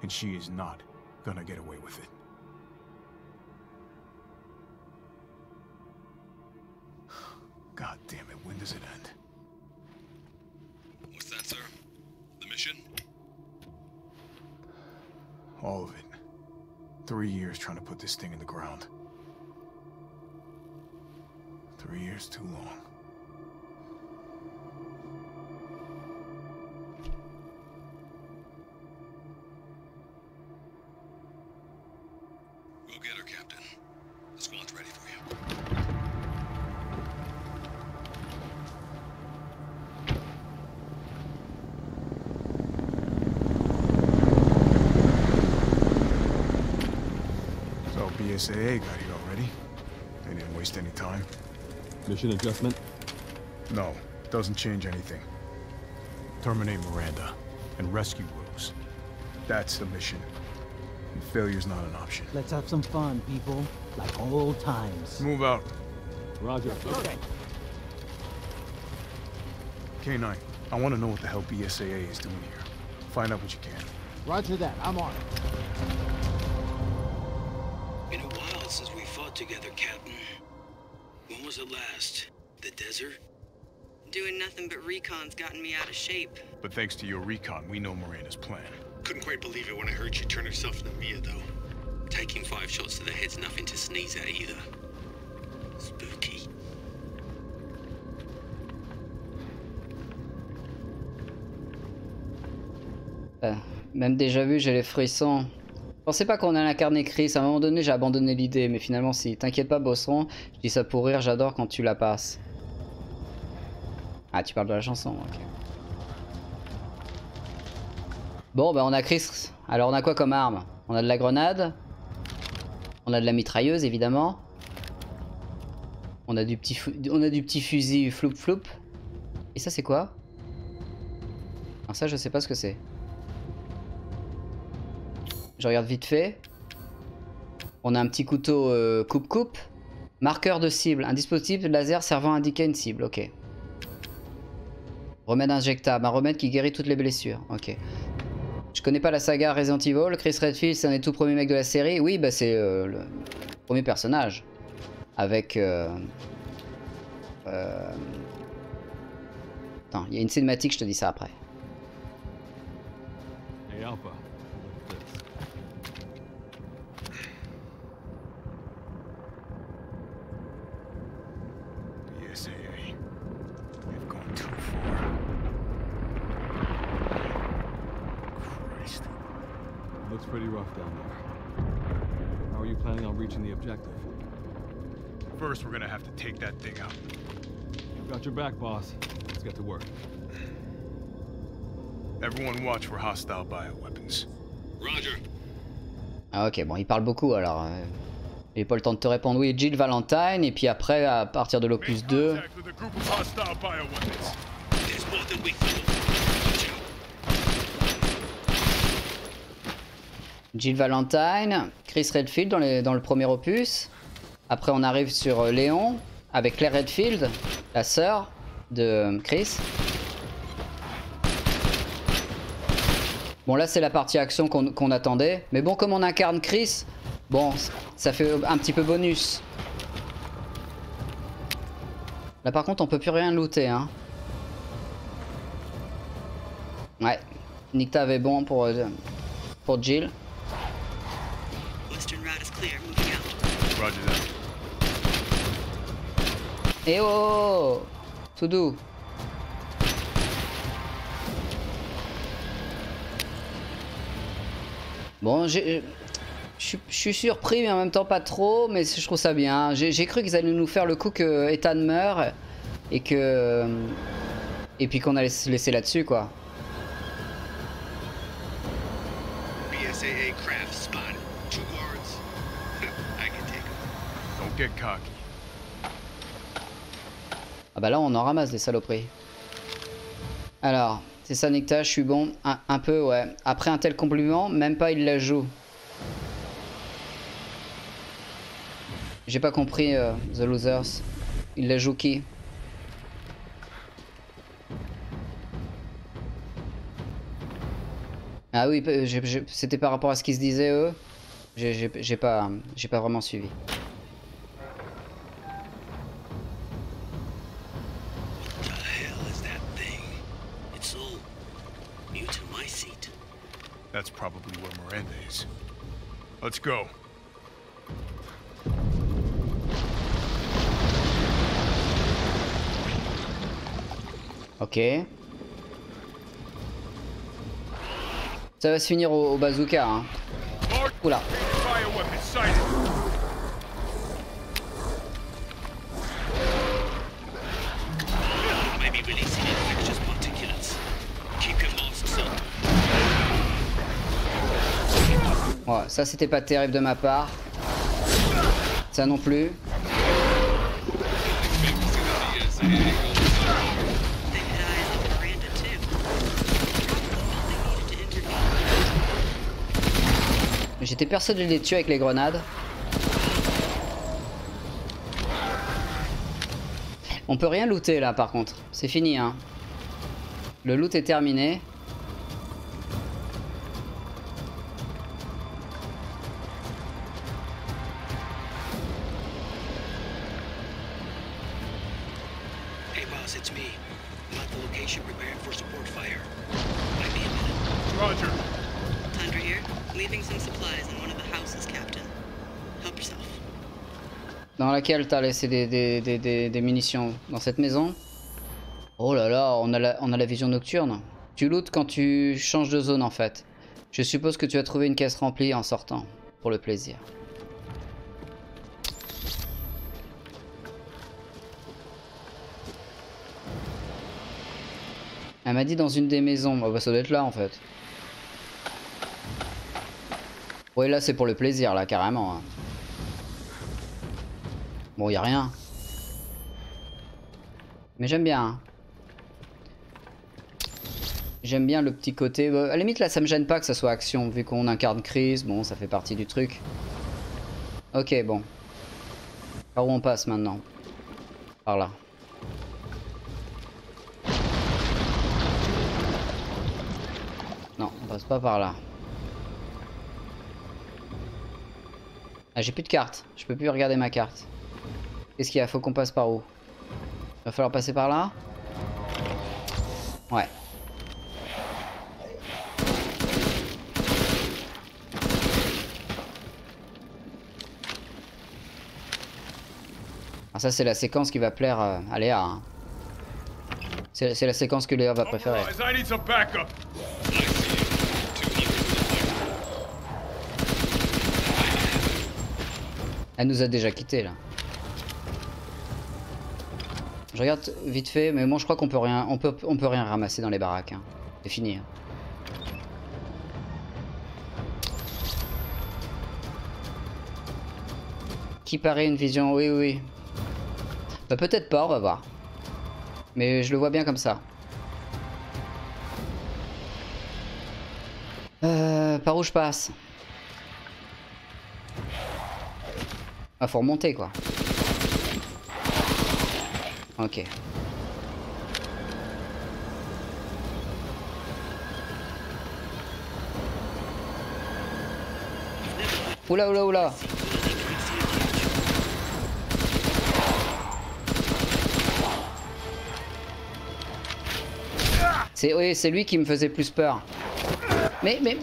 And she is not gonna get away with it. God damn it, when does it end? What's that, sir? The mission? All of it. Three years trying to put this thing in the ground. Three years too long. Mission adjustment? No, doesn't change anything. Terminate Miranda and rescue Rose. That's the mission. And failure's not an option. Let's have some fun, people. Like old times. Move out. Roger. Okay. K9, I want to know what the hell BSAA is doing here. Find out what you can. Roger that. I'm on it. When was it last? The desert? Doing nothing but recon's gotten me out of shape. But thanks to your recon, we know Miranda's plan. Couldn't quite believe it when I heard she turned herself into Mia, though. Taking five shots to the head's nothing to sneeze at either. Spooky. Euh, Même déjà vu, j'ai les frissons. Je pensais pas qu'on allait incarner Chris. À un moment donné, j'ai abandonné l'idée. Mais finalement, si. T'inquiète pas, Bosseron. Je dis ça pour rire. J'adore quand tu la passes. Ah, tu parles de la chanson. Ok. Bon, bah on a Chris. Alors, on a quoi comme arme? On a de la grenade. On a de la mitrailleuse, évidemment. On a du petit, on a du petit fusil floup floup. Et ça, c'est quoi? Alors ça, je sais pas ce que c'est. Je regarde vite fait. On a un petit couteau euh, coupe-coupe. Marqueur de cible. Un dispositif laser servant à indiquer une cible. Ok. Remède injectable. Un remède qui guérit toutes les blessures. Ok. Je connais pas la saga Resident Evil. Chris Redfield, c'est un des tout premiers mecs de la série. Oui, bah c'est euh, le premier personnage. avec... Euh, Attends, il y a une cinématique, je te dis ça après. Look at this. BSAA. You've gone too far. Christ. Looks pretty rough down there. How are you planning on reaching the objective? First, we're gonna have to take that thing out. Got your back, boss. Let's get to work. Everyone watch for hostile bioweapons. Roger. Ah ok, bon, il parle beaucoup alors. euh, J'ai pas le temps de te répondre. Oui, Jill Valentine, et puis après, à partir de l'Opus 2... Contact with a group of hostile bioweapons. There's more than we thought. Watch out. Jill Valentine, Chris Redfield dans, le premier opus. Après, on arrive sur euh, Léon avec Claire Redfield, la sœur de euh, Chris. Bon, là, c'est la partie action qu'on qu'on attendait. Mais bon, comme on incarne Chris, bon, ça fait un petit peu bonus. Là, par contre, on peut plus rien looter, hein. Ouais. Nikta avait bon pour, euh, pour Jill. Roger. Eh oh Tout doux. Bon, j'ai- je suis- je suis surpris, mais en même temps pas trop, mais je trouve ça bien. J'ai j'ai cru qu'ils allaient nous faire le coup que Ethan meurt et que. Et puis qu'on allait se laisser là-dessus, quoi. Ah bah là, on en ramasse des saloperies. Alors, c'est ça, Nicta, je suis bon. Un, peu, ouais. Après un tel compliment, même pas il la joue. J'ai pas compris, euh, The Losers. Il la joue qui? Ah oui, j'ai- c'était par rapport à ce qu'ils se disaient, eux J'ai- pas, j'ai pas vraiment suivi. That's probably where Miranda is. Let's go. Ok. Ça va se finir au, au bazooka, hein. Oula. Ça c'était pas terrible de ma part. Ça non plus. J'étais persuadé de les tuer avec les grenades. On peut rien looter là par contre. C'est fini hein. Le loot est terminé. Laquelle t'as laissé des, des, des, des- munitions Dans cette maison Oh là là, on a, la, on a la vision nocturne. Tu lootes quand tu changes de zone en fait. Je suppose que tu as trouvé une caisse remplie en sortant. Pour le plaisir. Elle m'a dit dans une des maisons. Oh bah ça doit être là en fait. Ouais là c'est pour le plaisir là carrément. hein. Bon, y a rien. Mais j'aime bien. hein. J'aime bien le petit côté. bah, à la limite, là, ça me gêne pas que ça soit action, vu qu'on incarne Chris. Bon, ça fait partie du truc. Ok, bon. Par où on passe maintenant? Par là. Non, on passe pas par là. Ah, j'ai plus de carte. Je peux plus regarder ma carte. Qu'est-ce qu'il y a Faut qu'on passe par où? Va falloir passer par là? Ouais. Ah, ça c'est la séquence qui va plaire euh, à Léa. hein. C'est la séquence que Léa va préférer. Elle nous a déjà quitté là. Je regarde vite fait, mais moi je crois qu'on peut rien, peut rien ramasser dans les baraques. hein. C'est fini. hein. Qui paraît une vision Oui, oui. Bah, peut-être pas, on va voir. Mais je le vois bien comme ça. Euh, par où je passe? Ah, faut remonter quoi. Ok. Oula oula oula C'est oui, c'est lui qui me faisait plus peur. Mais mais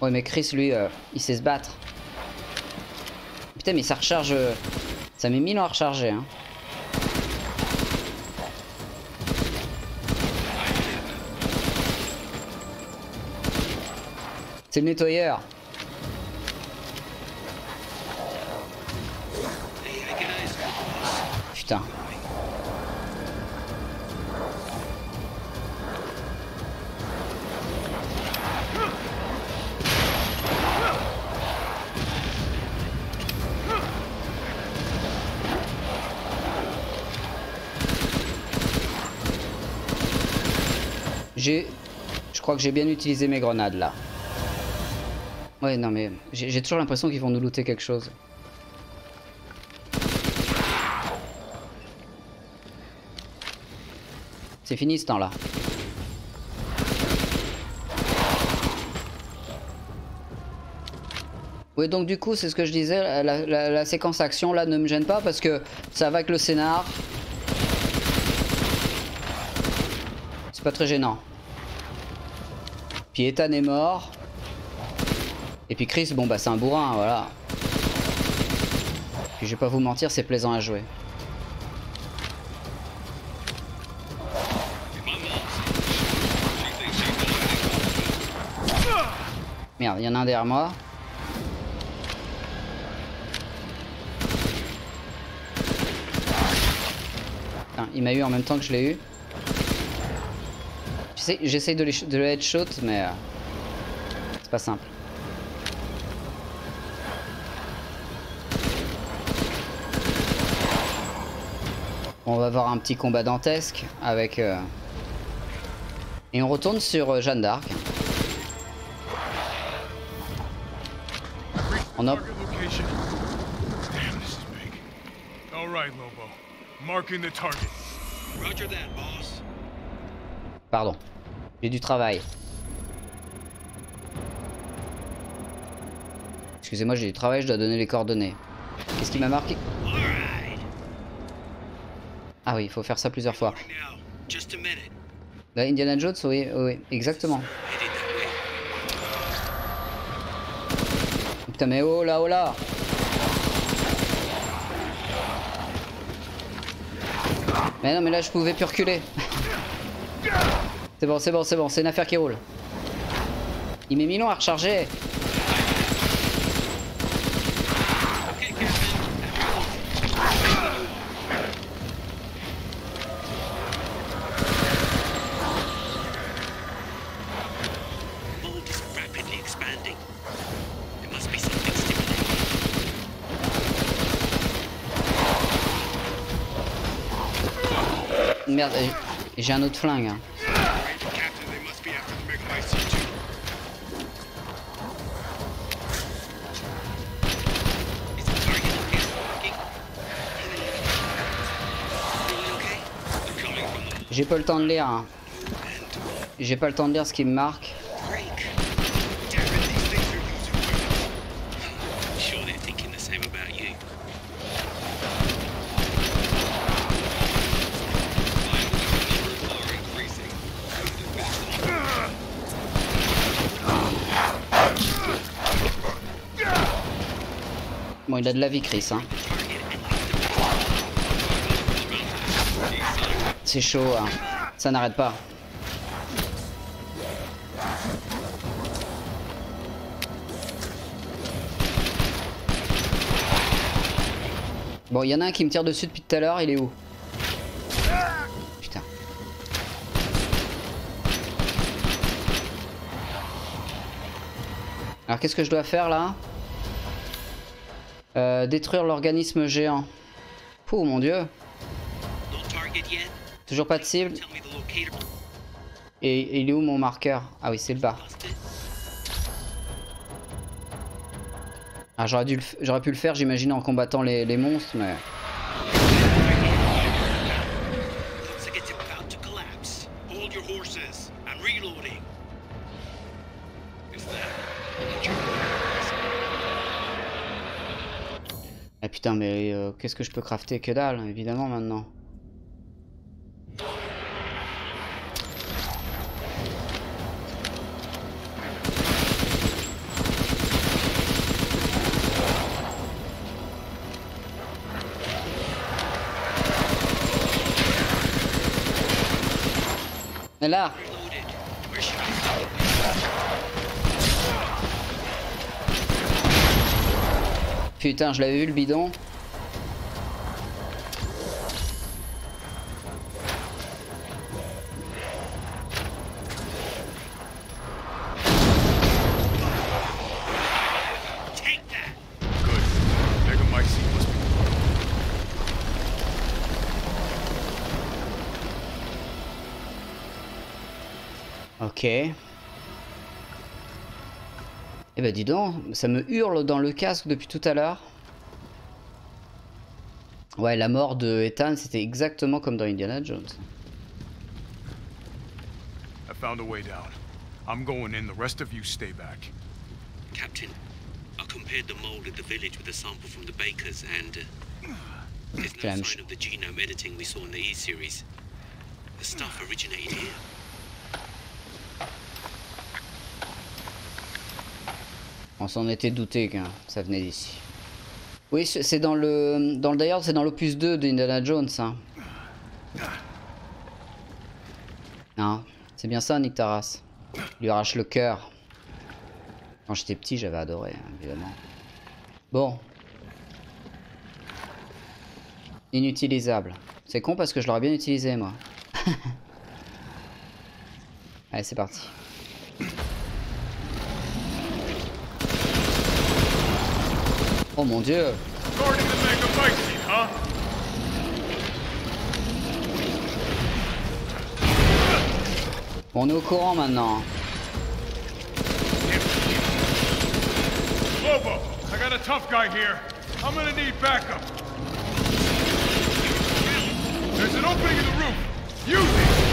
Ouais mais Chris lui euh, il sait se battre. Putain mais ça recharge euh, ça met 1000 ans à recharger hein. C'est le nettoyeur. Je crois que j'ai bien utilisé mes grenades là. Ouais, non mais j'ai toujours l'impression qu'ils vont nous looter quelque chose. C'est fini ce temps-là. Oui, donc du coup, c'est ce que je disais, la- la séquence action là ne me gêne pas parce que ça va avec le scénar. C'est pas très gênant. Puis Ethan est mort. Et puis Chris, bon bah c'est un bourrin, voilà. Puis je vais pas vous mentir, c'est plaisant à jouer. Merde, il y en a un derrière moi. Il m'a eu en même temps que je l'ai eu. J'essaie- J'essaye de, les- de le headshot, mais euh, c'est pas simple. On va avoir un petit combat dantesque avec... euh, Et on retourne sur euh, Jeanne d'Arc. On a... Target location. Damn, this is big. All right, Lobo. Marking the target. Roger that, boss. Pardon. J'ai du travail. Excusez-moi, j'ai du travail, je dois donner les coordonnées. Qu'est-ce qui m'a marqué? Ah oui, il faut faire ça plusieurs fois. Minute. Là, Indiana Jones, oui, oui, exactement. Putain, mais oh là, oh là Mais non, mais là, je pouvais plus reculer. C'est bon, c'est bon, c'est bon, c'est une affaire qui roule. Il met mille ans à recharger. Merde, j'ai- j'ai un autre flingue. hein. J'ai pas le temps de lire. Hein. J'ai pas le temps de lire ce qui me marque. Bon, il a de la vie, Chris. Hein. C'est chaud, hein. ça n'arrête pas. Bon, il y en a un qui me tire dessus depuis tout à l'heure, il est où? Putain. Alors qu'est-ce que je dois faire là? Euh, Détruire l'organisme géant. Oh mon dieu. Toujours pas de cible. Et, il est où mon marqueur? Ah oui, c'est le bas. Ah, j'aurais j'aurais pu le faire, j'imagine, en combattant les, monstres, mais... Ah putain, mais euh, qu'est-ce que je peux crafter? Que dalle, évidemment, maintenant. Putain, je l'avais vu le bidon. Ben dis donc, ça me hurle dans le casque depuis tout à l'heure. Ouais, la mort de Ethan, c'était exactement comme dans Indiana Jones. I found a way down. I'm going in, the rest of you stay back. Captain, I compared the mold at the village with a sample from the bakers, and uh, there's no sign of the genome editing we saw in the E series. The stuff originated here. On s'en était douté que ça venait d'ici. Oui, c'est dans le... dans le D'ailleurs, c'est dans l'opus 2 d'Indiana Jones, hein. C'est bien ça, Nick Taras. Il lui arrache le cœur. Quand j'étais petit, j'avais adoré, hein, évidemment. Bon. Inutilisable. C'est con parce que je l'aurais bien utilisé, moi. Allez, c'est parti. Oh mon dieu? On est au courant maintenant. Lobo, I got a tough guy here. I'm gonna need backup. There's an opening in the roof. Use it!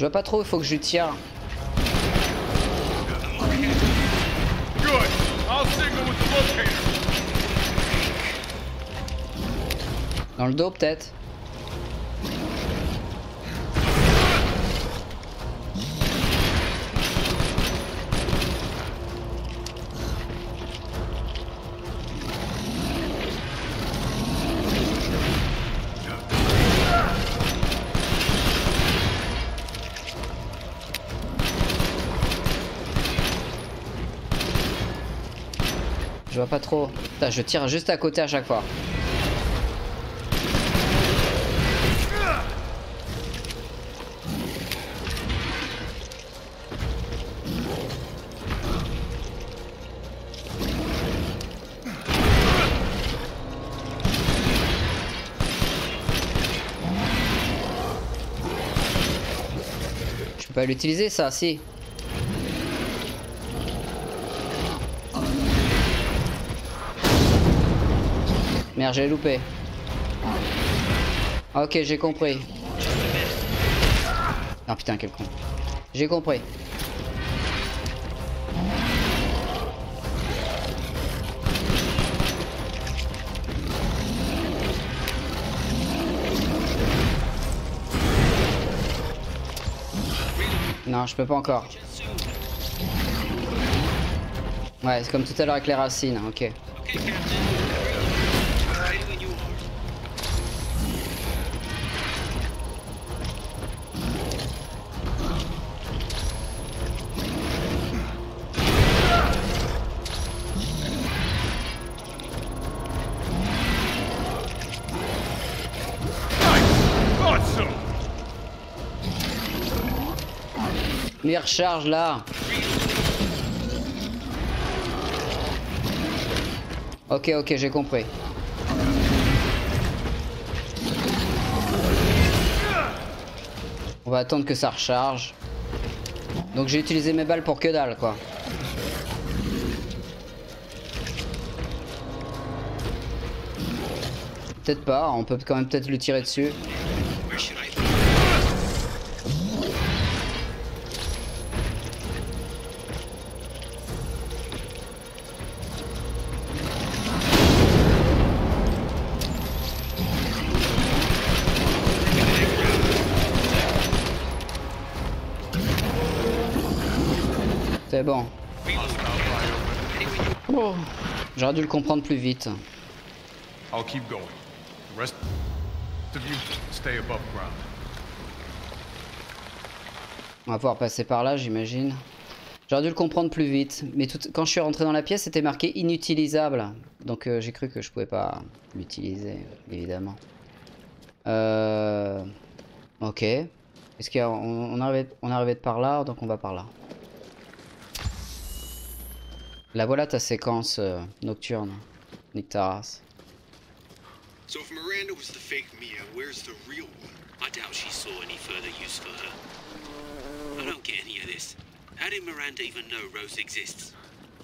Je vois pas trop, il faut que je tire. Dans le dos peut-être pas trop. Putain, je tire juste à côté à chaque fois. Je peux pas l'utiliser ça, si. J'ai loupé. Ok, j'ai compris. Ah putain, quel con. J'ai compris. Non, je peux pas encore. Ouais, c'est comme tout à l'heure avec les racines, ok. Recharge là. Ok, ok, j'ai compris. On va attendre que ça recharge. Donc j'ai utilisé mes balles pour que dalle quoi. Peut-être pas, on peut quand même peut-être lui tirer dessus. J'aurais dû le comprendre plus vite. I'll keep going. The rest of you stay above ground. On va pouvoir passer par là, j'imagine. J'aurais dû le comprendre plus vite. Mais tout... quand je suis rentré dans la pièce, c'était marqué inutilisable. Donc euh, j'ai cru que je pouvais pas l'utiliser, évidemment. Euh... Ok. Est-ce qu'on on arrivait, on arrivait de par là, donc on va par là. La voilà ta séquence euh, nocturne. Nick Taras. So if Miranda was the fake Mia, where's the real one? I doubt she saw any further use for her. I don't get any of this. How did Miranda even know Rose exists?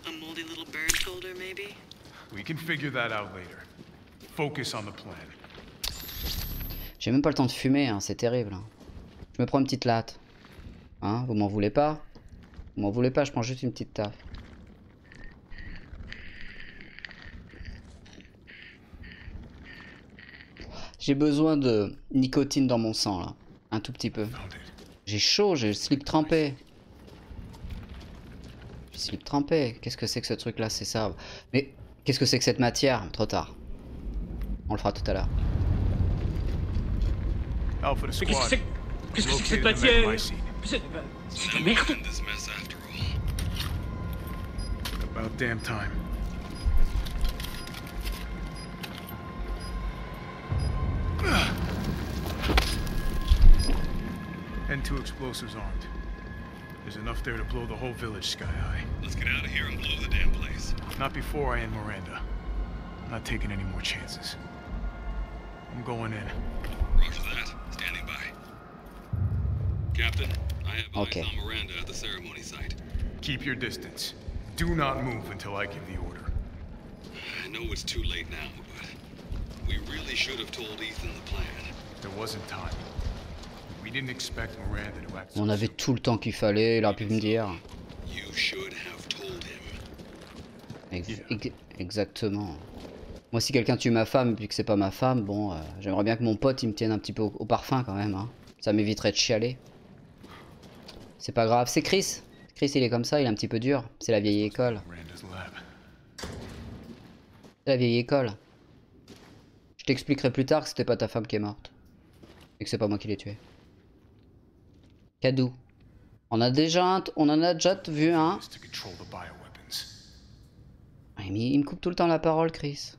A moldy little bird told her, maybe? We can figure that out later. Focus on the plan. J'ai même pas le temps de fumer, hein, c'est terrible. Je me prends une petite latte. Hein, vous m'en voulez pas? Vous m'en voulez pas, je prends juste une petite taf. J'ai besoin de nicotine dans mon sang là. Un tout petit peu. J'ai chaud, j'ai le slip trempé. J'ai le slip trempé. Qu'est-ce que c'est que ce truc là C'est ça. Mais qu'est-ce que c'est que cette matière? Trop tard. On le fera tout à l'heure. Mais qu'est-ce que c'est Qu'est-ce que c'est que cette matière? C'est c'est de la merde This mess after all. About damn time. N2 explosives armed. There's enough there to blow the whole village sky high. Let's get out of here and blow the damn place. Not before I end Miranda. I'm not taking any more chances. I'm going in. Roger that. Standing by. Captain, I have Okay. eyes on Miranda at the ceremony site. Keep your distance. Do not move until I give the order. I know it's too late now, but we really should have told Ethan the plan. There wasn't time. We didn't expect Miranda to act so On avait tout le temps qu'il fallait, il aurait pu me dire. You should have told him. Ex- ex- exactement. Moi, si quelqu'un tue ma femme puis que c'est pas ma femme, bon, euh, j'aimerais bien que mon pote il me tienne un petit peu au, au parfum quand même. hein. Ça m'éviterait de chialer. C'est pas grave. C'est Chris. Chris, il est comme ça, il est un petit peu dur. C'est la vieille école. C'est la vieille école. Je t'expliquerai plus tard que c'était pas ta femme qui est morte. Et que c'est pas moi qui l'ai tuée. Cadou. On a déjà on en a déjà vu un. Il me coupe tout le temps la parole, Chris.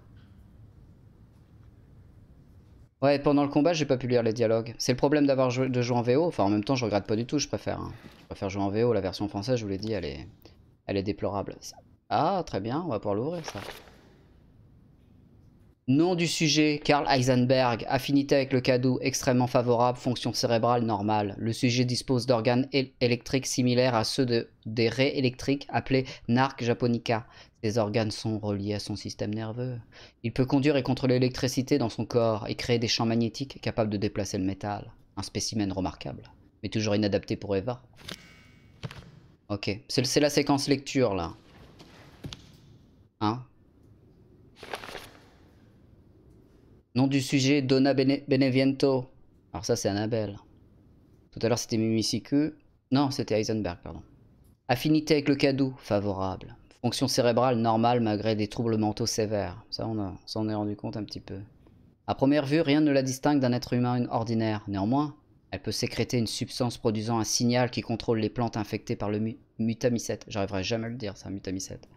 Ouais, pendant le combat, j'ai pas pu lire les dialogues. C'est le problème d'avoir joué, de jouer en VO. Enfin, en même temps, je regrette pas du tout, je préfère. hein. Je préfère jouer en VO. La version française, je vous l'ai dit, elle est, elle est déplorable. Ah, très bien, on va pouvoir l'ouvrir, ça. Nom du sujet, Karl Heisenberg. Affinité avec le cadou, extrêmement favorable. Fonction cérébrale normale. Le sujet dispose d'organes él- électriques similaires à ceux de, des raies électriques appelés narc japonica. Ces organes sont reliés à son système nerveux. Il peut conduire et contrôler l'électricité dans son corps et créer des champs magnétiques capables de déplacer le métal. Un spécimen remarquable, mais toujours inadapté pour Eva. Ok, c'est la séquence lecture là. Hein? Nom du sujet, Donna Bene- Beneviento. Alors ça c'est Annabelle. Tout à l'heure c'était Mimicicu. Non, c'était Heisenberg, pardon. Affinité avec le cadou, favorable. Fonction cérébrale normale malgré des troubles mentaux sévères. Ça on, on s'en est rendu compte un petit peu. À première vue, rien ne la distingue d'un être humain ordinaire. Néanmoins, elle peut sécréter une substance produisant un signal qui contrôle les plantes infectées par le mu- mutamycète. J'arriverai jamais à le dire, ça, mutamycète.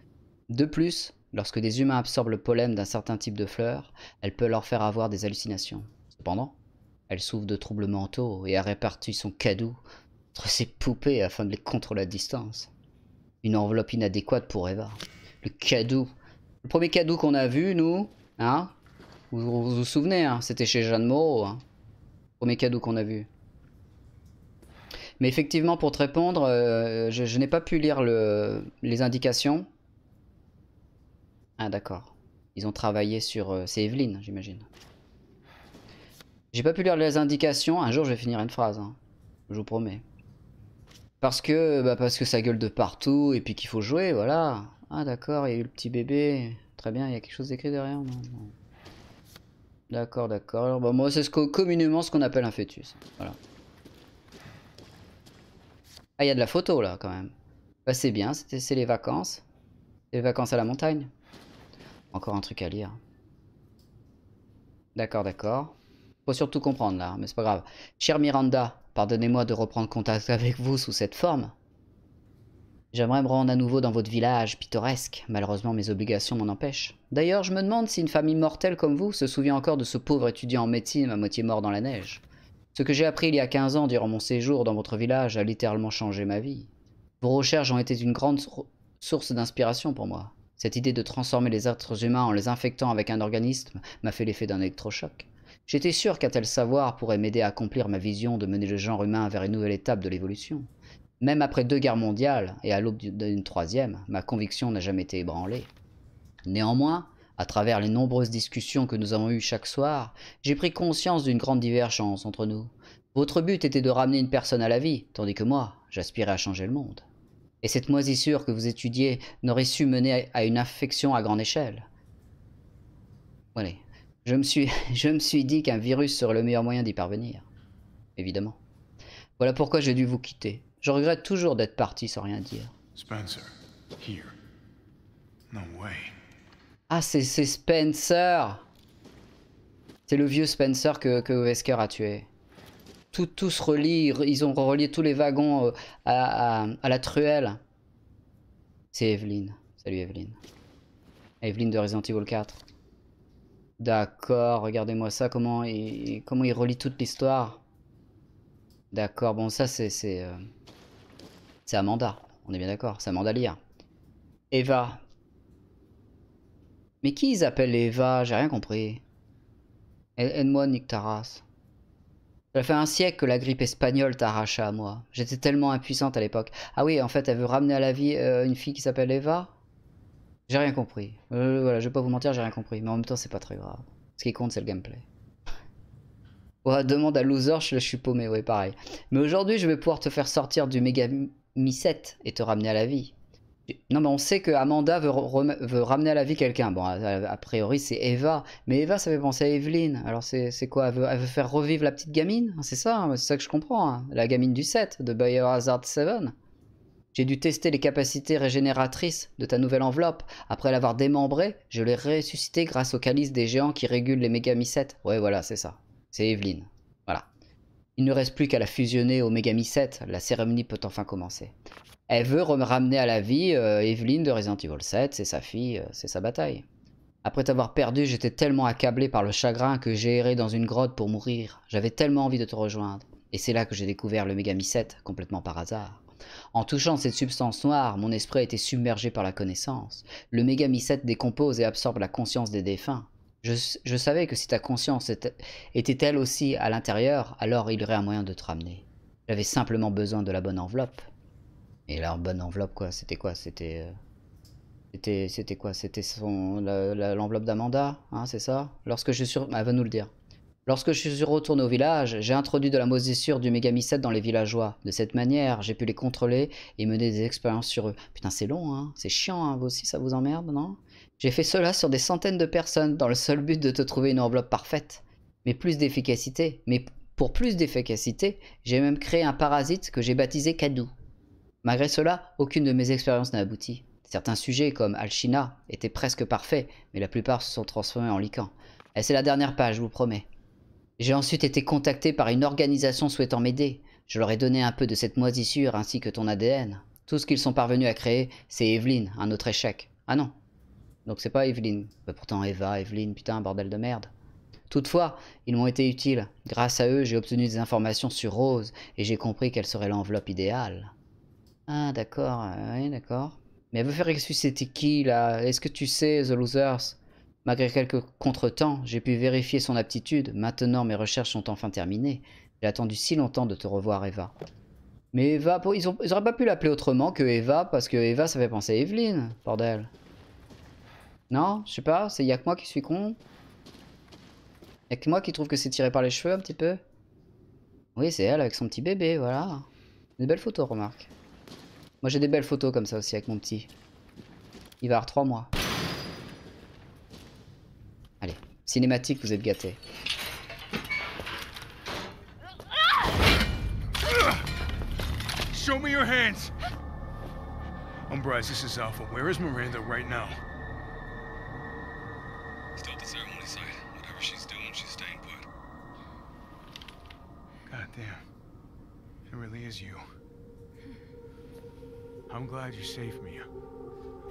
De plus, lorsque des humains absorbent le pollen d'un certain type de fleurs, elle peut leur faire avoir des hallucinations. Cependant, elle souffre de troubles mentaux et a réparti son cadou entre ses poupées afin de les contrôler à distance. Une enveloppe inadéquate pour Eva. Le cadou. Le premier cadou qu'on a vu, nous, hein vous, vous souvenez, hein c'était chez Jeanne Moreau. Hein premier cadeau qu'on a vu. Mais effectivement, pour te répondre, euh, je, n'ai pas pu lire le, les indications. Ah d'accord. Ils ont travaillé sur... euh, c'est Evelyne, j'imagine. J'ai pas pu lire les indications. Un jour, je vais finir une phrase. hein. Je vous promets. Parce que, bah, parce que ça gueule de partout et puis qu'il faut jouer, voilà. Ah d'accord, il y a eu le petit bébé. Très bien, il y a quelque chose d'écrit derrière. non. D'accord, d'accord. Alors, bah, moi, c'est communément ce qu'on appelle un fœtus. Voilà. Ah, il y a de la photo là quand même. Bah, c'est bien, c'est les vacances. Les vacances à la montagne. Encore un truc à lire. D'accord, d'accord. Faut surtout comprendre là, mais c'est pas grave. Cher Miranda, pardonnez-moi de reprendre contact avec vous sous cette forme. J'aimerais me rendre à nouveau dans votre village pittoresque. Malheureusement, mes obligations m'en empêchent. D'ailleurs, je me demande si une famille mortelle comme vous se souvient encore de ce pauvre étudiant en médecine à moitié mort dans la neige. Ce que j'ai appris il y a 15 ans durant mon séjour dans votre village a littéralement changé ma vie. Vos recherches ont été une grande source d'inspiration pour moi. Cette idée de transformer les êtres humains en les infectant avec un organisme m'a fait l'effet d'un électrochoc. J'étais sûr qu'un tel savoir pourrait m'aider à accomplir ma vision de mener le genre humain vers une nouvelle étape de l'évolution. Même après deux guerres mondiales et à l'aube d'une troisième, ma conviction n'a jamais été ébranlée. Néanmoins, à travers les nombreuses discussions que nous avons eues chaque soir, j'ai pris conscience d'une grande divergence entre nous. Votre but était de ramener une personne à la vie, tandis que moi, j'aspirais à changer le monde. Et cette moisissure que vous étudiez n'aurait su mener à une infection à grande échelle. Voilà. Je me suis, je me suis dit qu'un virus serait le meilleur moyen d'y parvenir. Évidemment. Voilà pourquoi j'ai dû vous quitter. Je regrette toujours d'être parti sans rien dire. Spencer, here. No way. Ah, c'est c'est Spencer C'est le vieux Spencer que, que Wesker a tué. Tout, tout se ils ont relié tous les wagons euh, à, la truelle. C'est Evelyn. Salut Evelyn. Evelyn de Resident Evil 4. D'accord, regardez-moi ça, comment il, comment relie toute l'histoire. D'accord, bon ça c'est... C'est euh, c'est Amanda, on est bien d'accord, c'est Amanda Lear. Eva. Mais qui ils appellent Eva? J'ai rien compris. Aide- Aide-moi, Nick Taras. Ça fait un siècle que la grippe espagnole t'a arraché à moi. J'étais tellement impuissante à l'époque. Ah oui, en fait, elle veut ramener à la vie euh, une fille qui s'appelle Eva? J'ai rien compris. Euh, voilà, je vais pas vous mentir, j'ai rien compris. Mais en même temps, c'est pas très grave. Ce qui compte, c'est le gameplay. Ouais, demande à Loser, je, suis paumé, ouais, pareil. Mais aujourd'hui, je vais pouvoir te faire sortir du méga mi 7 et te ramener à la vie. Non, mais on sait que Amanda veut, ramener à la vie quelqu'un. Bon, a, priori, c'est Eva. Mais Eva, ça fait penser à Evelyn. Alors, c'est quoi? Elle veut, faire revivre la petite gamine? C'est ça, hein, c'est ça que je comprends. hein. La gamine du 7 de Biohazard 7. J'ai dû tester les capacités régénératrices de ta nouvelle enveloppe. Après l'avoir démembrée, je l'ai ressuscité grâce au calice des géants qui régulent les Megami 7. Ouais, voilà, c'est ça. C'est Evelyn. Voilà. Il ne reste plus qu'à la fusionner au Megami 7. La cérémonie peut enfin commencer. Elle veut ramener à la vie euh, Evelyn de Resident Evil 7. C'est sa fille, euh, c'est sa bataille. Après t'avoir perdu, j'étais tellement accablé par le chagrin que j'ai erré dans une grotte pour mourir. J'avais tellement envie de te rejoindre. Et c'est là que j'ai découvert le Megami 7, complètement par hasard. En touchant cette substance noire, mon esprit a été submergé par la connaissance. Le Megami 7 décompose et absorbe la conscience des défunts. Je, je savais que si ta conscience était, était elle aussi à l'intérieur, alors il y aurait un moyen de te ramener. J'avais simplement besoin de la bonne enveloppe. Et la bonne enveloppe, quoi, c'était quoi? C'était... euh, C'était c'était quoi? C'était son l'enveloppe d'Amanda, hein, c'est ça? Lorsque je suis... Elle va nous le dire. Lorsque je suis retourné au village, j'ai introduit de la moisissure du mégamycète dans les villageois. De cette manière, j'ai pu les contrôler et mener des expériences sur eux. Putain, c'est long, hein C'est chiant, hein Vous aussi, ça vous emmerde, non? J'ai fait cela sur des centaines de personnes dans le seul but de te trouver une enveloppe parfaite. Mais plus d'efficacité. Mais pour plus d'efficacité, j'ai même créé un parasite que j'ai baptisé Kadou. Malgré cela, aucune de mes expériences n'a abouti. Certains sujets, comme Alchina, étaient presque parfaits, mais la plupart se sont transformés en licans. Et c'est la dernière page, je vous promets. J'ai ensuite été contacté par une organisation souhaitant m'aider. Je leur ai donné un peu de cette moisissure ainsi que ton ADN. Tout ce qu'ils sont parvenus à créer, c'est Evelyn, un autre échec. Ah non. Donc c'est pas Evelyn. Bah pourtant Eva, Evelyn, putain, bordel de merde. Toutefois, ils m'ont été utiles. Grâce à eux, j'ai obtenu des informations sur Rose et j'ai compris quelle serait l'enveloppe idéale. Ah d'accord, euh, oui d'accord. Mais veut faire ressusciter qui là? Est-ce que tu sais, The Losers? Malgré quelques contretemps, j'ai pu vérifier son aptitude. Maintenant, mes recherches sont enfin terminées. J'ai attendu si longtemps de te revoir, Eva. Mais Eva, ils, ont, ils auraient pas pu l'appeler autrement que Eva, parce que Eva, ça fait penser à Evelyn, bordel. Non, je sais pas, c'est y a que moi qui suis con. Y a que moi qui trouve que c'est tiré par les cheveux un petit peu. Oui, c'est elle avec son petit bébé, voilà. Des belles photos, remarque. Moi, j'ai des belles photos comme ça aussi avec mon petit. Il va avoir 3 mois. Allez, cinématique, vous êtes gâtés. Show me your hands! Umbrise, this is Alpha. Where is Miranda right now? Still at the ceremony site. Whatever she's doing, she's staying put. God damn. It really is you. I'm glad you saved me.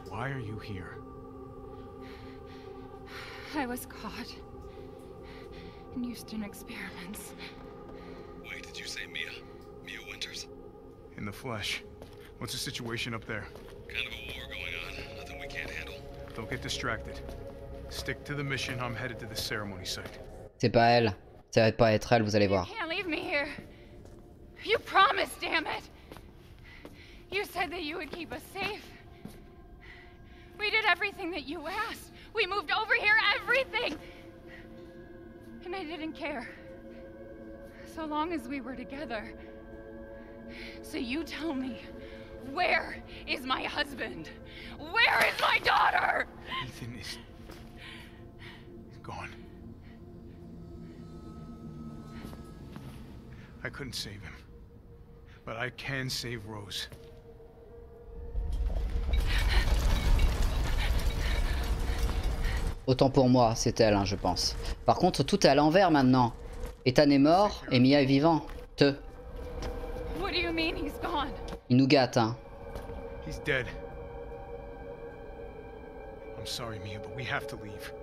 Why are you here? I was caught in Houston experiments. Wait, did you say Mia? Mia Winters? In the flesh. What's the situation up there? Kind of a war going on. Nothing we can't handle. Don't get distracted. Stick to the mission. I'm headed to the ceremony site. C'est pas elle. Ça va pas être elle, vous allez voir. You Can't leave me here. You promised, damn it. You said that you would keep us safe. We did everything that you asked. We moved over here, everything. And I didn't care. So long as we were together. So you tell me, where is my husband? Where is my daughter? Ethan is. He's gone. I couldn't save him. But I can save Rose. Autant pour moi, c'est elle, hein, je pense. Par contre, tout est à l'envers maintenant. Ethan est mort et Mia est vivant. Te. What do you mean he's gone? Il nous gâte, hein. He's dead. I'm sorry, Mia, but we have to leave.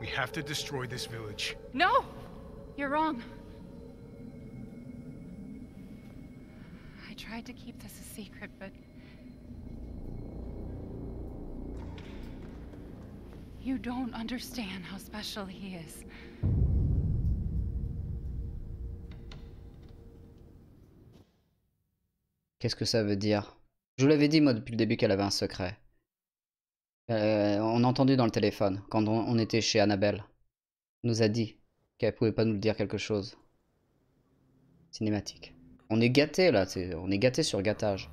We have to destroy this village. No! You're wrong. I tried to keep this a secret, but. You don't understand how special he is. Qu'est-ce que ça veut dire? Je vous l'avais dit, moi, depuis le début, qu'elle avait un secret. Euh, on a entendu dans le téléphone, quand on, était chez Annabelle. Elle nous a dit qu'elle pouvait pas nous dire quelque chose. Cinématique. On est gâté là, on est gâté sur gâtage.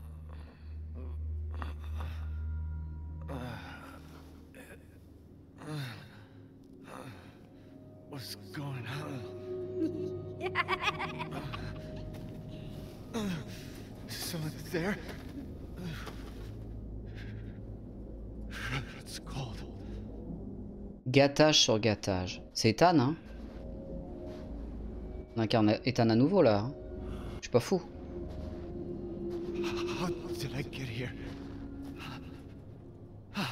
There? It's cold. Gâtage sur gâtage. C'est Ethan, hein? On incarne Ethan à nouveau là. hein? Je suis pas fou. How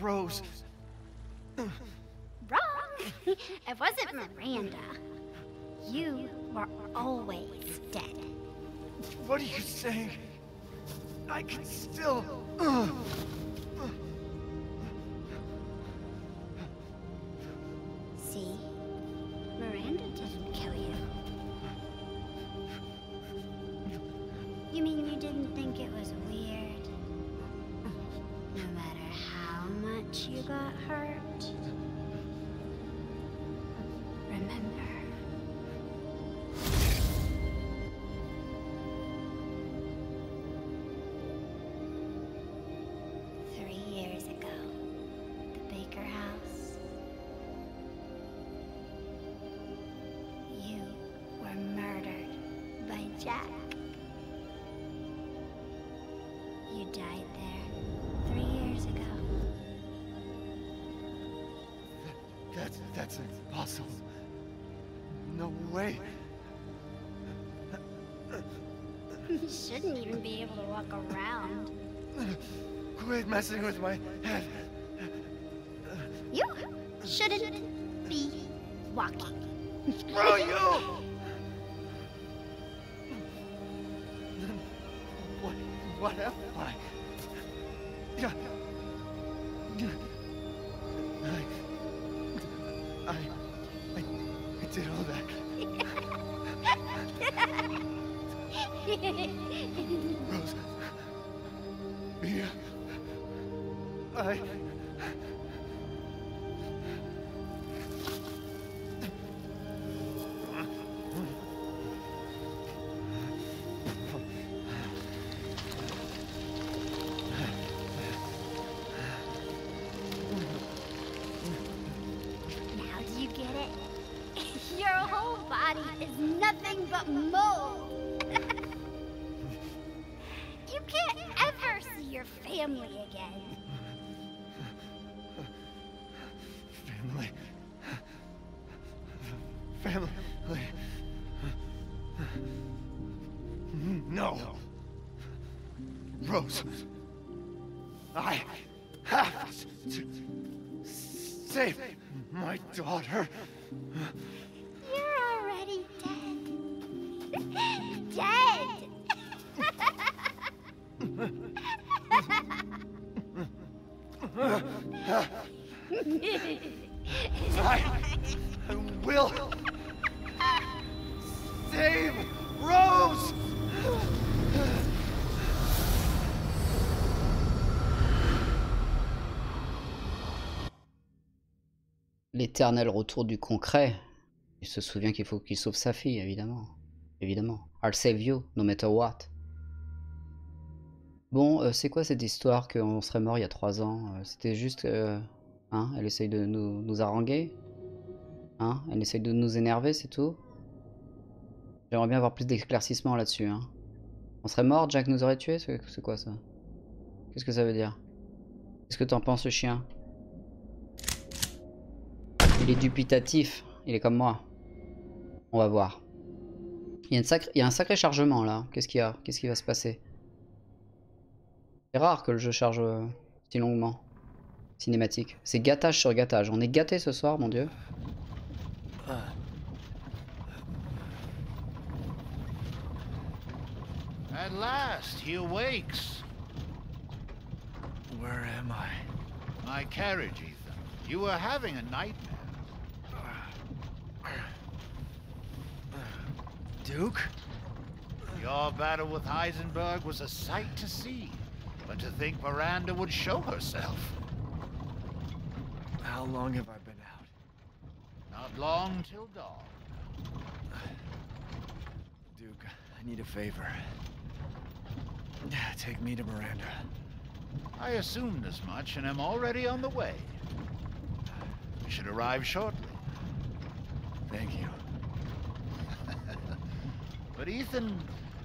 Rose. Wrong! it wasn't Miranda. You were always dead. What are you saying? I can still. See? Miranda didn't kill you. You mean you didn't think it was weird? You got hurt? Remember. Three years ago, the Baker House. You were murdered by Jack. That's that's impossible. No way. You shouldn't even be able to walk around. Quit messing with my head. You shouldn't be walking. Bro, you! Rose. L'éternel retour du concret. Il se souvient qu'il faut qu'il sauve sa fille, évidemment. Évidemment. I'll save you, no matter what. Bon, euh, c'est quoi cette histoire qu'on serait mort il y a trois ans Euh, C'était juste... euh, hein, elle essaye de nous, nous haranguer Hein Elle essaye de nous énerver, c'est tout J'aimerais bien avoir plus d'éclaircissement là-dessus. Hein. On serait mort, Jack nous aurait tués C'est quoi ça? Qu'est-ce que ça veut dire? Qu'est-ce que t'en penses, chien? Il est dubitatif. Il est comme moi. On va voir. Il y a, un sacré chargement là. Qu'est-ce qu'il y a? Qu'est-ce qui va se passer? C'est rare que le jeu charge euh, si longuement. Cinématique. C'est gâtage sur gâtage. On est gâté ce soir, mon dieu. At last, he awakes. Where am I? My carriage, Ethan. You were having a nightmare. Duke? Your battle with Heisenberg was a sight to see. But to think Miranda would show herself. How long have I been out? Not long till dawn. Duke, I need a favor. Take me to Miranda. I assumed as much and am already on the way. We should arrive shortly. Thank you. But Ethan,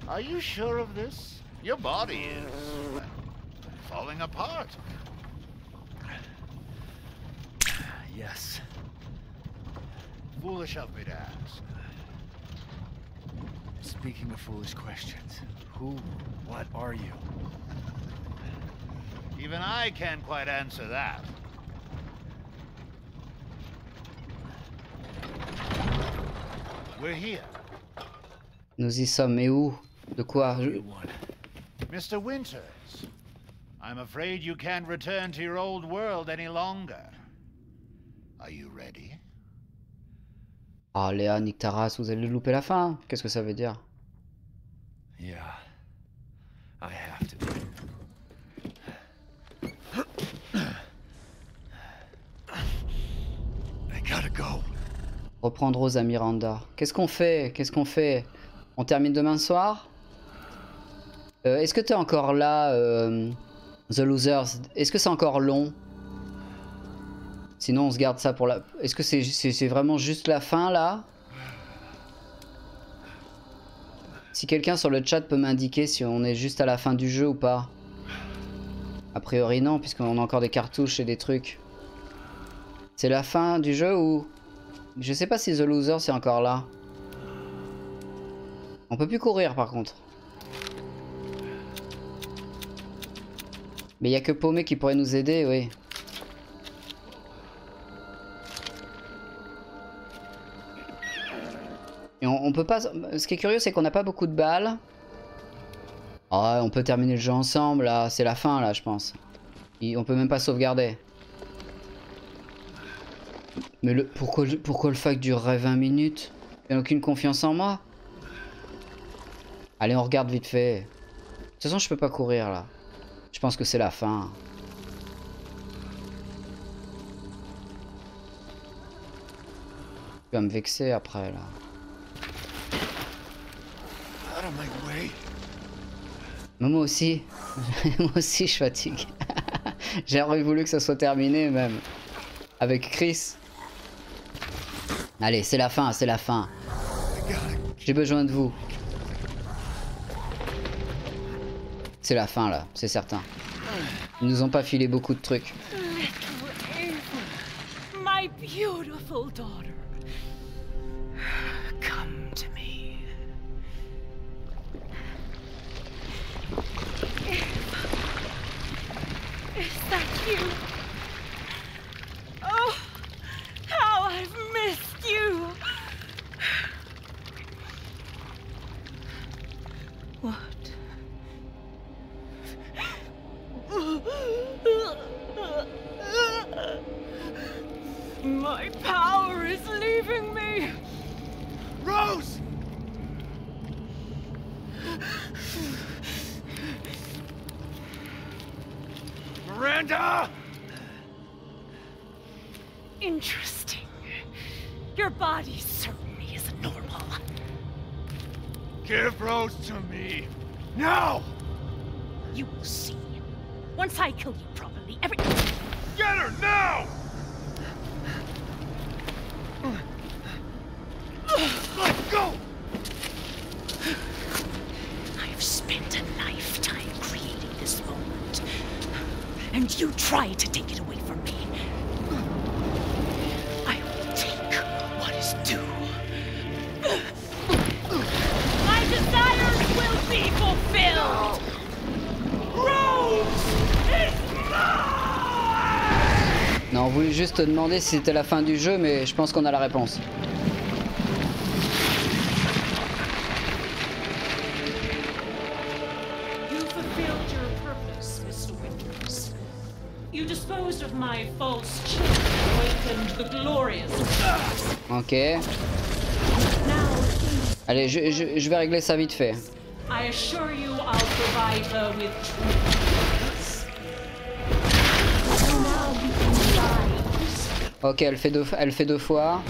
are you sure of this? Your body is falling apart. Yes. foolish of me to ask. Speaking of foolish questions, who, what are you? Even I can't quite answer that. We're here. Nous y sommes, mais où? De quoi? Je- Mr. Winters, I'm afraid you can't return to your old world any longer. Are you ready? Ah, Léa, nique ta race, vous allez louper la fin. Qu'est-ce que ça veut dire? Yeah. I have to. I gotta go. Reprendre Rose à Miranda. Qu'est-ce qu'on fait? Qu'est-ce qu'on fait? On termine demain soir Euh, Est-ce que t'es encore là, euh, The Losers? Est-ce que c'est encore long? Sinon, on se garde ça pour la. Est-ce que c'est c'est- c'est vraiment juste la fin là? Si quelqu'un sur le chat peut m'indiquer si on est juste à la fin du jeu ou pas. A priori non, puisqu'on a encore des cartouches et des trucs. C'est la fin du jeu ou Je sais pas si The Loser c'est encore là. On peut plus courir par contre. Mais il y a que Paumé qui pourrait nous aider, oui. Et on, peut pas. Ce qui est curieux, c'est qu'on n'a pas beaucoup de balles. Ah, on peut terminer le jeu ensemble là. C'est la fin là, je pense. Et on peut même pas sauvegarder. Mais le, pourquoi, le- pourquoi le fac durerait 20 minutes? Il a aucune confiance en moi Allez, on regarde vite fait. De toute façon, je peux pas courir là. Je pense que c'est la fin. Tu vas me vexer après là. Mais moi aussi. moi aussi, je fatigue. J'aurais voulu que ça soit terminé même. Avec Chris. Allez, c'est la fin, c'est la fin. J'ai besoin de vous. C'est la fin là, c'est certain. Ils nous ont pas filé beaucoup de trucs. My beautiful daughter. Come to me. Is that you? Te demander si c'était la fin du jeu, mais je pense qu'on a la réponse. Ok. Allez, je, je- je vais régler ça vite fait. I assure you I'll provide her with Ok, elle fait deux, elle fait deux fois.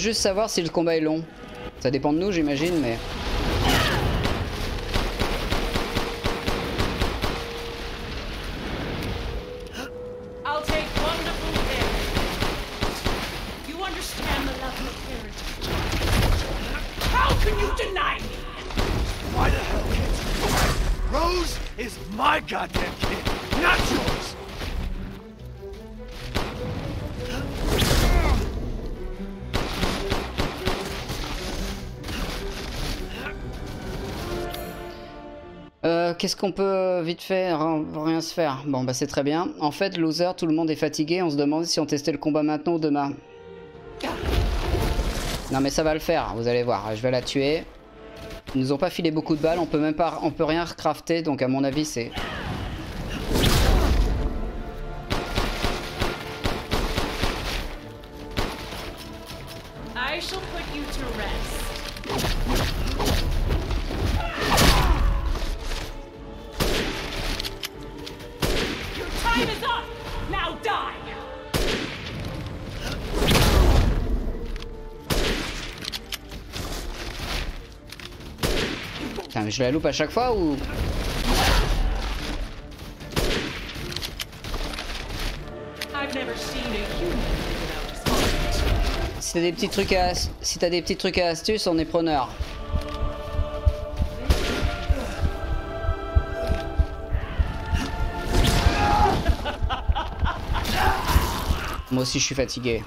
Juste savoir si le combat est long. Ça dépend de nous, j'imagine, mais... Qu'est-ce qu'on peut vite faire Rien se faire. Bon, bah c'est très bien. En fait, loser, tout le monde est fatigué. On se demandait si on testait le combat maintenant ou demain. Non mais ça va le faire, vous allez voir. Je vais la tuer. Ils nous ont pas filé beaucoup de balles. On peut même pas, on peut rien recrafter. Donc à mon avis, c'est je la loupe à chaque fois ou? Si t'as des petits trucs à, si t'as des petits trucs à astuce, on est preneur. Moi aussi, je suis fatigué.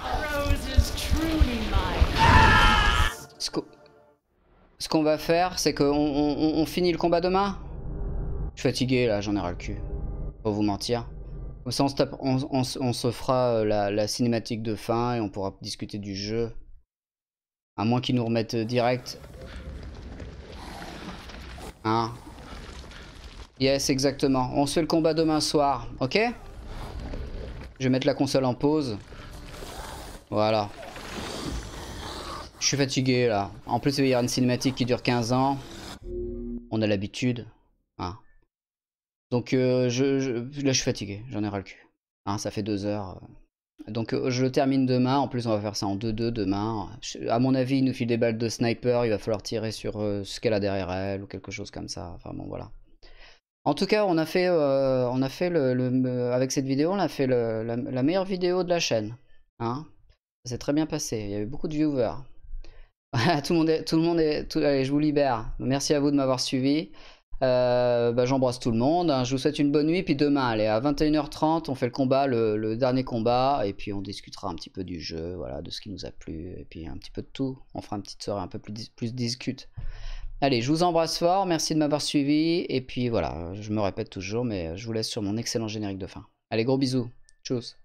Qu'on va faire, c'est qu'on on, finit le combat demain? Je suis fatigué là, j'en ai ras le cul. Pas vous mentir. Comme ça, on se, tape- on se fera euh, la, la cinématique de fin et on pourra discuter du jeu. À moins qu'ils nous remettent euh, direct. Hein? Yes, exactement. On se fait le combat demain soir, ok? Je vais mettre la console en pause. Voilà. Je suis fatigué là. En plus, il y aura une cinématique qui dure 15 ans. On a l'habitude. Hein. Donc euh, je, là, je suis fatigué. J'en ai ras le cul. Hein, ça fait deux heures. Donc euh, je le termine demain. En plus, on va faire ça en 2-2 demain. Je- à mon avis, il nous file des balles de sniper. Il va falloir tirer sur euh, ce qu'elle a derrière elle ou quelque chose comme ça. Enfin bon, voilà. En tout cas, on a fait, euh, on a fait le, avec cette vidéo, on a fait la meilleure vidéo de la chaîne. Hein ça s'est très bien passé. Il y avait beaucoup de viewers. tout le monde est, tout le monde est, allez, je vous libère. Merci à vous de m'avoir suivi. Euh, bah, J'embrasse tout le monde. hein. Je vous souhaite une bonne nuit. Puis demain, allez, à 21h30, on fait le combat, le, dernier combat. Et puis on discutera un petit peu du jeu, voilà, de ce qui nous a plu. Et puis un petit peu de tout. On fera une petite soirée un peu plus, plus discute. Allez, je vous embrasse fort. Merci de m'avoir suivi. Et puis voilà, je me répète toujours, mais je vous laisse sur mon excellent générique de fin. Allez, gros bisous. Tchuss.